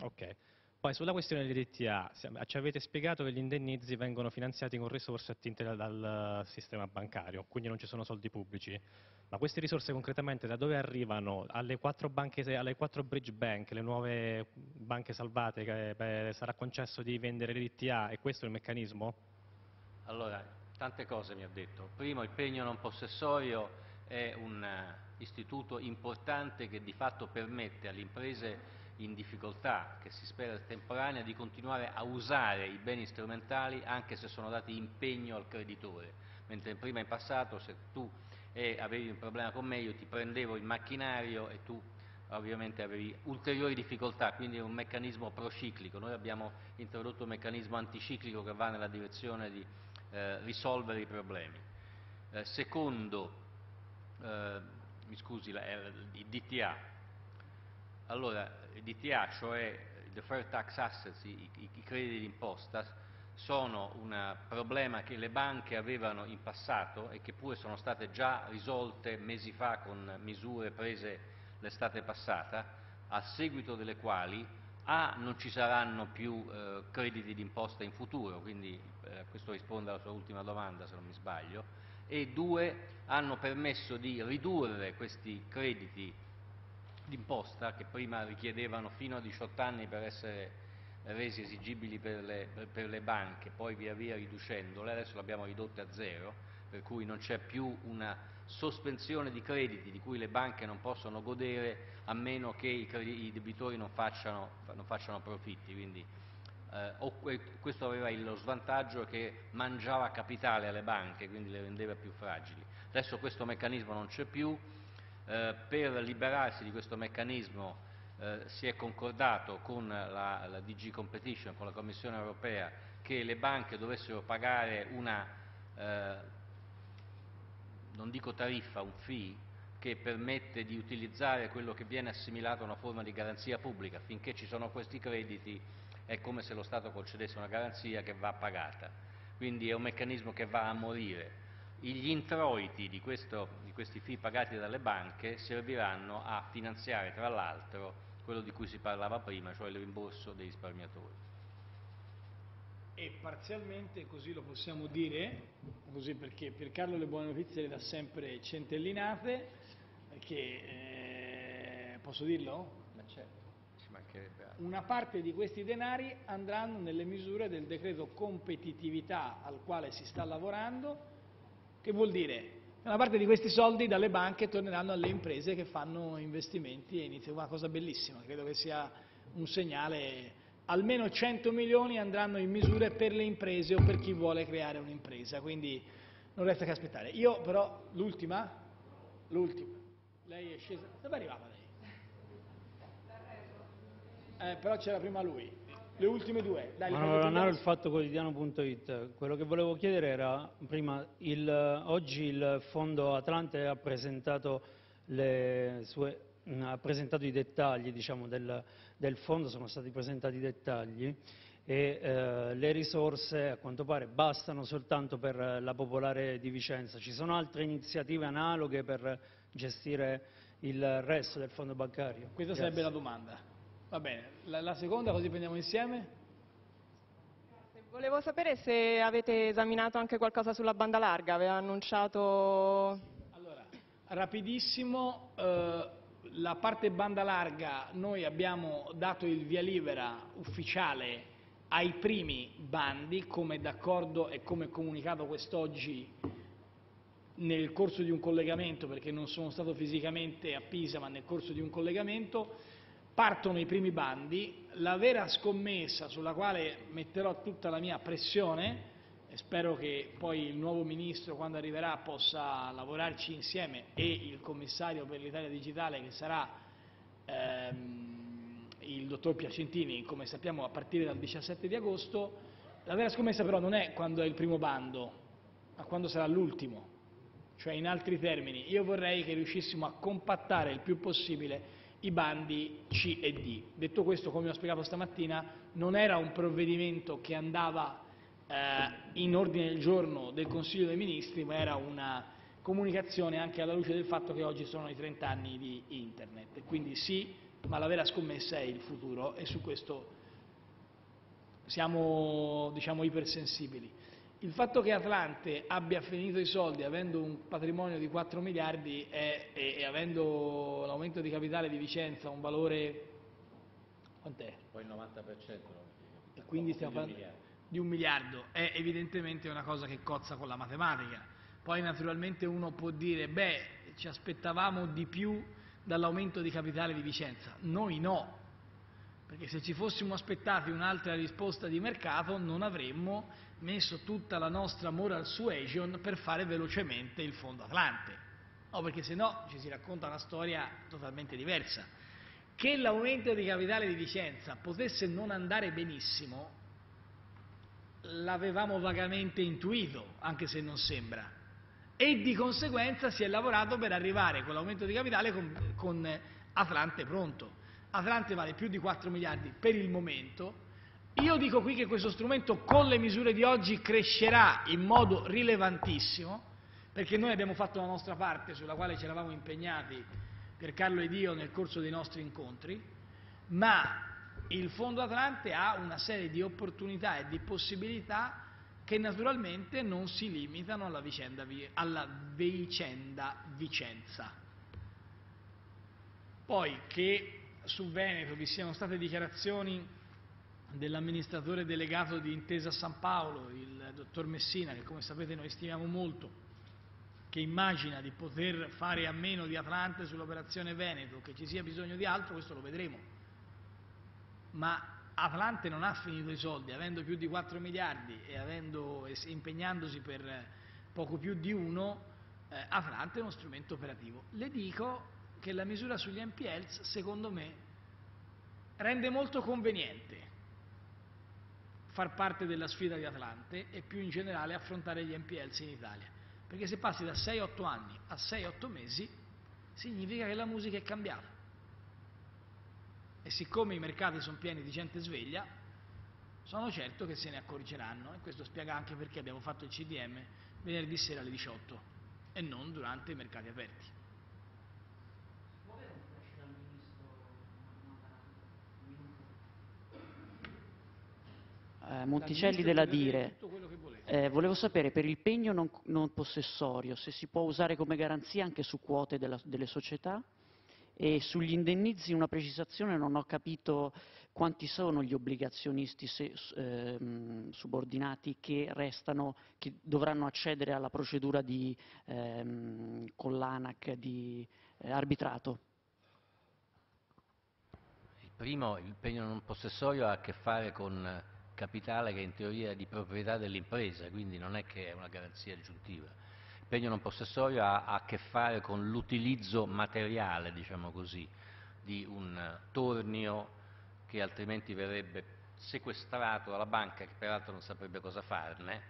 Ok. Poi sulla questione delle DTA, ci avete spiegato che gli indennizi vengono finanziati con risorse attinte dal, dal sistema bancario, quindi non ci sono soldi pubblici. Ma queste risorse concretamente da dove arrivano? Alle quattro, banche, alle quattro bridge bank, le nuove banche salvate, che beh, sarà concesso di vendere le DTA e questo è il meccanismo? Allora, tante cose mi ha detto. Primo, il pegno non possessorio è un uh, istituto importante che di fatto permette alle imprese in difficoltà, che si spera temporanea, di continuare a usare i beni strumentali anche se sono dati impegno al creditore, mentre prima in passato se tu e avevi un problema con me, io ti prendevo il macchinario e tu ovviamente avevi ulteriori difficoltà, quindi è un meccanismo prociclico. Noi abbiamo introdotto un meccanismo anticiclico che va nella direzione di eh, risolvere i problemi. Eh, secondo, eh, mi scusi, la, il DTA. Allora, il DTA, cioè i deferred tax assets, i, i, i crediti d'imposta, sono un problema che le banche avevano in passato e che pure sono state già risolte mesi fa con misure prese l'estate passata, a seguito delle quali A non ci saranno più eh, crediti d'imposta in futuro, quindi eh, questo risponde alla sua ultima domanda se non mi sbaglio, e due hanno permesso di ridurre questi crediti d'imposta che prima richiedevano fino a 18 anni per essere resi esigibili per le, per le banche, poi via via riducendole, adesso le abbiamo ridotte a zero, per cui non c'è più una sospensione di crediti di cui le banche non possono godere a meno che i, i debitori non facciano, non facciano, profitti. Quindi, eh, questo aveva lo svantaggio che mangiava capitale alle banche, quindi le rendeva più fragili. Adesso questo meccanismo non c'è più, eh, per liberarsi di questo meccanismo eh, si è concordato con la, la, DG Competition, con la Commissione europea, che le banche dovessero pagare una, eh, non dico tariffa, un fee, che permette di utilizzare quello che viene assimilato a una forma di garanzia pubblica. Finché ci sono questi crediti è come se lo Stato concedesse una garanzia che va pagata. Quindi è un meccanismo che va a morire. Gli introiti di, questo, di questi fee pagati dalle banche serviranno a finanziare tra l'altro quello di cui si parlava prima, cioè il rimborso dei risparmiatori. E parzialmente così lo possiamo dire, così perché per Carlo le buone notizie le dà sempre centellinate, perché eh, posso dirlo? Ma certo, ci mancherebbe altro. Una parte di questi denari andranno nelle misure del decreto competitività al quale si sta lavorando, che vuol dire una parte di questi soldi dalle banche torneranno alle imprese che fanno investimenti e iniziano una cosa bellissima, credo che sia un segnale, almeno 100 milioni andranno in misure per le imprese o per chi vuole creare un'impresa, quindi non resta che aspettare. Io però, l'ultima, l'ultima, lei è scesa, dove arrivava lei? Eh, però c'era prima lui. Le ultime due. Dai, Manuel Lanaro, il fatto quotidiano.it. Quello che volevo chiedere era, prima, il, oggi il Fondo Atlante ha presentato, sue, ha presentato i dettagli diciamo, del, del, fondo, sono stati presentati i dettagli e eh, le risorse a quanto pare bastano soltanto per la Popolare di Vicenza. Ci sono altre iniziative analoghe per gestire il resto del fondo bancario? Questa Grazie. sarebbe la domanda. Va bene, la, la seconda così prendiamo insieme. Volevo sapere se avete esaminato anche qualcosa sulla banda larga, aveva annunciato... Allora, rapidissimo, eh, la parte banda larga noi abbiamo dato il via libera ufficiale ai primi bandi, come d'accordo e come comunicato quest'oggi nel corso di un collegamento, perché non sono stato fisicamente a Pisa, ma nel corso di un collegamento, partono i primi bandi, la vera scommessa sulla quale metterò tutta la mia pressione spero che poi il nuovo Ministro quando arriverà possa lavorarci insieme e il Commissario per l'Italia Digitale che sarà ehm, il Dottor Piacentini, come sappiamo a partire dal 17 di agosto, la vera scommessa però non è quando è il primo bando, ma quando sarà l'ultimo. Cioè in altri termini, io vorrei che riuscissimo a compattare il più possibile i bandi C e D. Detto questo, come ho spiegato stamattina, non era un provvedimento che andava in ordine del giorno del Consiglio dei Ministri, ma era una comunicazione anche alla luce del fatto che oggi sono i 30 anni di Internet. Quindi sì, ma la vera scommessa è il futuro e su questo siamo diciamo, ipersensibili. Il fatto che Atlante abbia finito i soldi avendo un patrimonio di 4 miliardi e, e, e avendo l'aumento di capitale di Vicenza un valore, quant'è? Poi il 90%. E quindi stiamo parlando di un miliardo, è evidentemente una cosa che cozza con la matematica. Poi naturalmente uno può dire, beh, ci aspettavamo di più dall'aumento di capitale di Vicenza. Noi no, perché se ci fossimo aspettati un'altra risposta di mercato non avremmo messo tutta la nostra moral suasion per fare velocemente il fondo Atlante. No, perché se no ci si racconta una storia totalmente diversa. Che l'aumento di capitale di Vicenza potesse non andare benissimo, l'avevamo vagamente intuito, anche se non sembra. e di conseguenza si è lavorato per arrivare con l'aumento di capitale con, con Atlante pronto. Atlante vale più di 4 miliardi per il momento. Io dico qui che questo strumento con le misure di oggi crescerà in modo rilevantissimo, perché noi abbiamo fatto la nostra parte sulla quale ci eravamo impegnati per Carlo ed io nel corso dei nostri incontri, ma il Fondo Atlante ha una serie di opportunità e di possibilità che naturalmente non si limitano alla vicenda, alla vicenda Vicenza. Poi che su Veneto vi siano state dichiarazioni dell'amministratore delegato di Intesa San Paolo, il dottor Messina, che come sapete noi stimiamo molto, che immagina di poter fare a meno di Atlante sull'operazione Veneto, che ci sia bisogno di altro, questo lo vedremo. Ma Atlante non ha finito i soldi, avendo più di 4 miliardi e, avendo, impegnandosi per poco più di uno, eh, Atlante è uno strumento operativo. Le dico che la misura sugli NPLs, secondo me, rende molto conveniente far parte della sfida di Atlante e più in generale affrontare gli NPLs in Italia. Perché se passi da 6-8 anni a 6-8 mesi, significa che la musica è cambiata. E siccome i mercati sono pieni di gente sveglia, sono certo che se ne accorgeranno e questo spiega anche perché abbiamo fatto il CDM venerdì sera alle 18 e non durante i mercati aperti. Eh, Monticelli della Dire, eh, volevo sapere per il pegno non, non, possessorio se si può usare come garanzia anche su quote della, delle società e sugli indennizi una precisazione, non ho capito quanti sono gli obbligazionisti se, ehm, subordinati che restano, che dovranno accedere alla procedura di, ehm, con l'ANAC di eh, arbitrato. Il primo, il pegno non possessorio ha a che fare con capitale che in teoria è di proprietà dell'impresa, quindi non è che è una garanzia aggiuntiva. Il pegno non possessorio ha, a che fare con l'utilizzo materiale, diciamo così, di un tornio che altrimenti verrebbe sequestrato dalla banca, che peraltro non saprebbe cosa farne,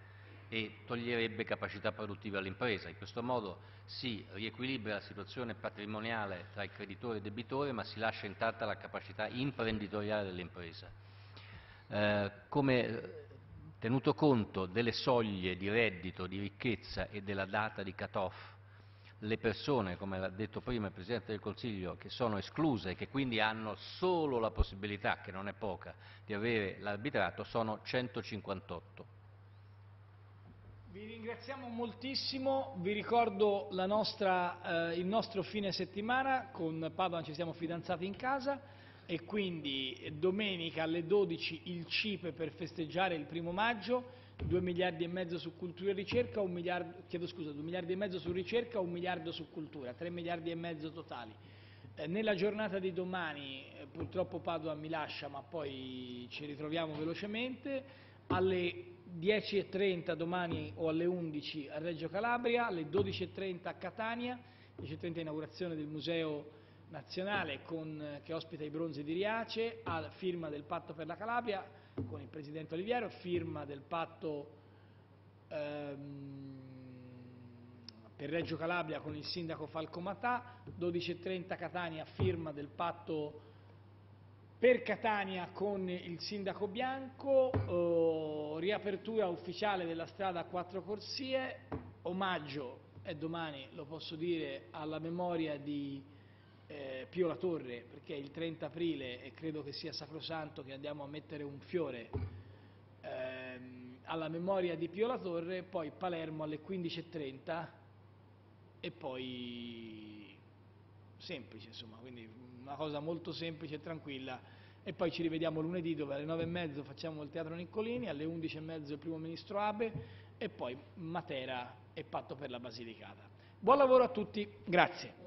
e toglierebbe capacità produttiva all'impresa. In questo modo si riequilibra la situazione patrimoniale tra il creditore e il debitore, ma si lascia intatta la capacità imprenditoriale dell'impresa. Eh, come tenuto conto delle soglie di reddito, di ricchezza e della data di cut-off, le persone, come l'ha detto prima il Presidente del Consiglio, che sono escluse e che quindi hanno solo la possibilità, che non è poca, di avere l'arbitrato, sono 158. Vi ringraziamo moltissimo, vi ricordo nostra, eh, il nostro fine settimana, con Padoan ci siamo fidanzati in casa, quindi domenica alle 12 il CIPE per festeggiare il primo maggio, 2 miliardi e mezzo su e ricerca, un miliardo, chiedo scusa, 2 miliardi e mezzo su ricerca, un miliardo su cultura, 3 miliardi e mezzo totali. Eh, nella giornata di domani, eh, purtroppo Padova mi lascia, ma poi ci ritroviamo velocemente, alle 10.30 domani o alle 11 a Reggio Calabria, alle 12.30 a Catania, 10.30 inaugurazione del museo nazionale che ospita i bronzi di Riace, a firma del patto per la Calabria con il Presidente Oliviero, firma del patto ehm, per Reggio Calabria con il Sindaco Falco Matà, 12.30 Catania, firma del patto per Catania con il Sindaco Bianco, eh, riapertura ufficiale della strada a quattro corsie, omaggio, e domani lo posso dire, alla memoria di eh, Pio La Torre, perché il 30 aprile e credo che sia sacrosanto che andiamo a mettere un fiore ehm, alla memoria di Pio La Torre, poi Palermo alle 15.30 e poi semplice, insomma, quindi una cosa molto semplice e tranquilla. E poi ci rivediamo lunedì dove alle 9.30 facciamo il Teatro Niccolini, alle 11.30 il Primo Ministro Abe e poi Matera e Patto per la Basilicata. Buon lavoro a tutti, grazie.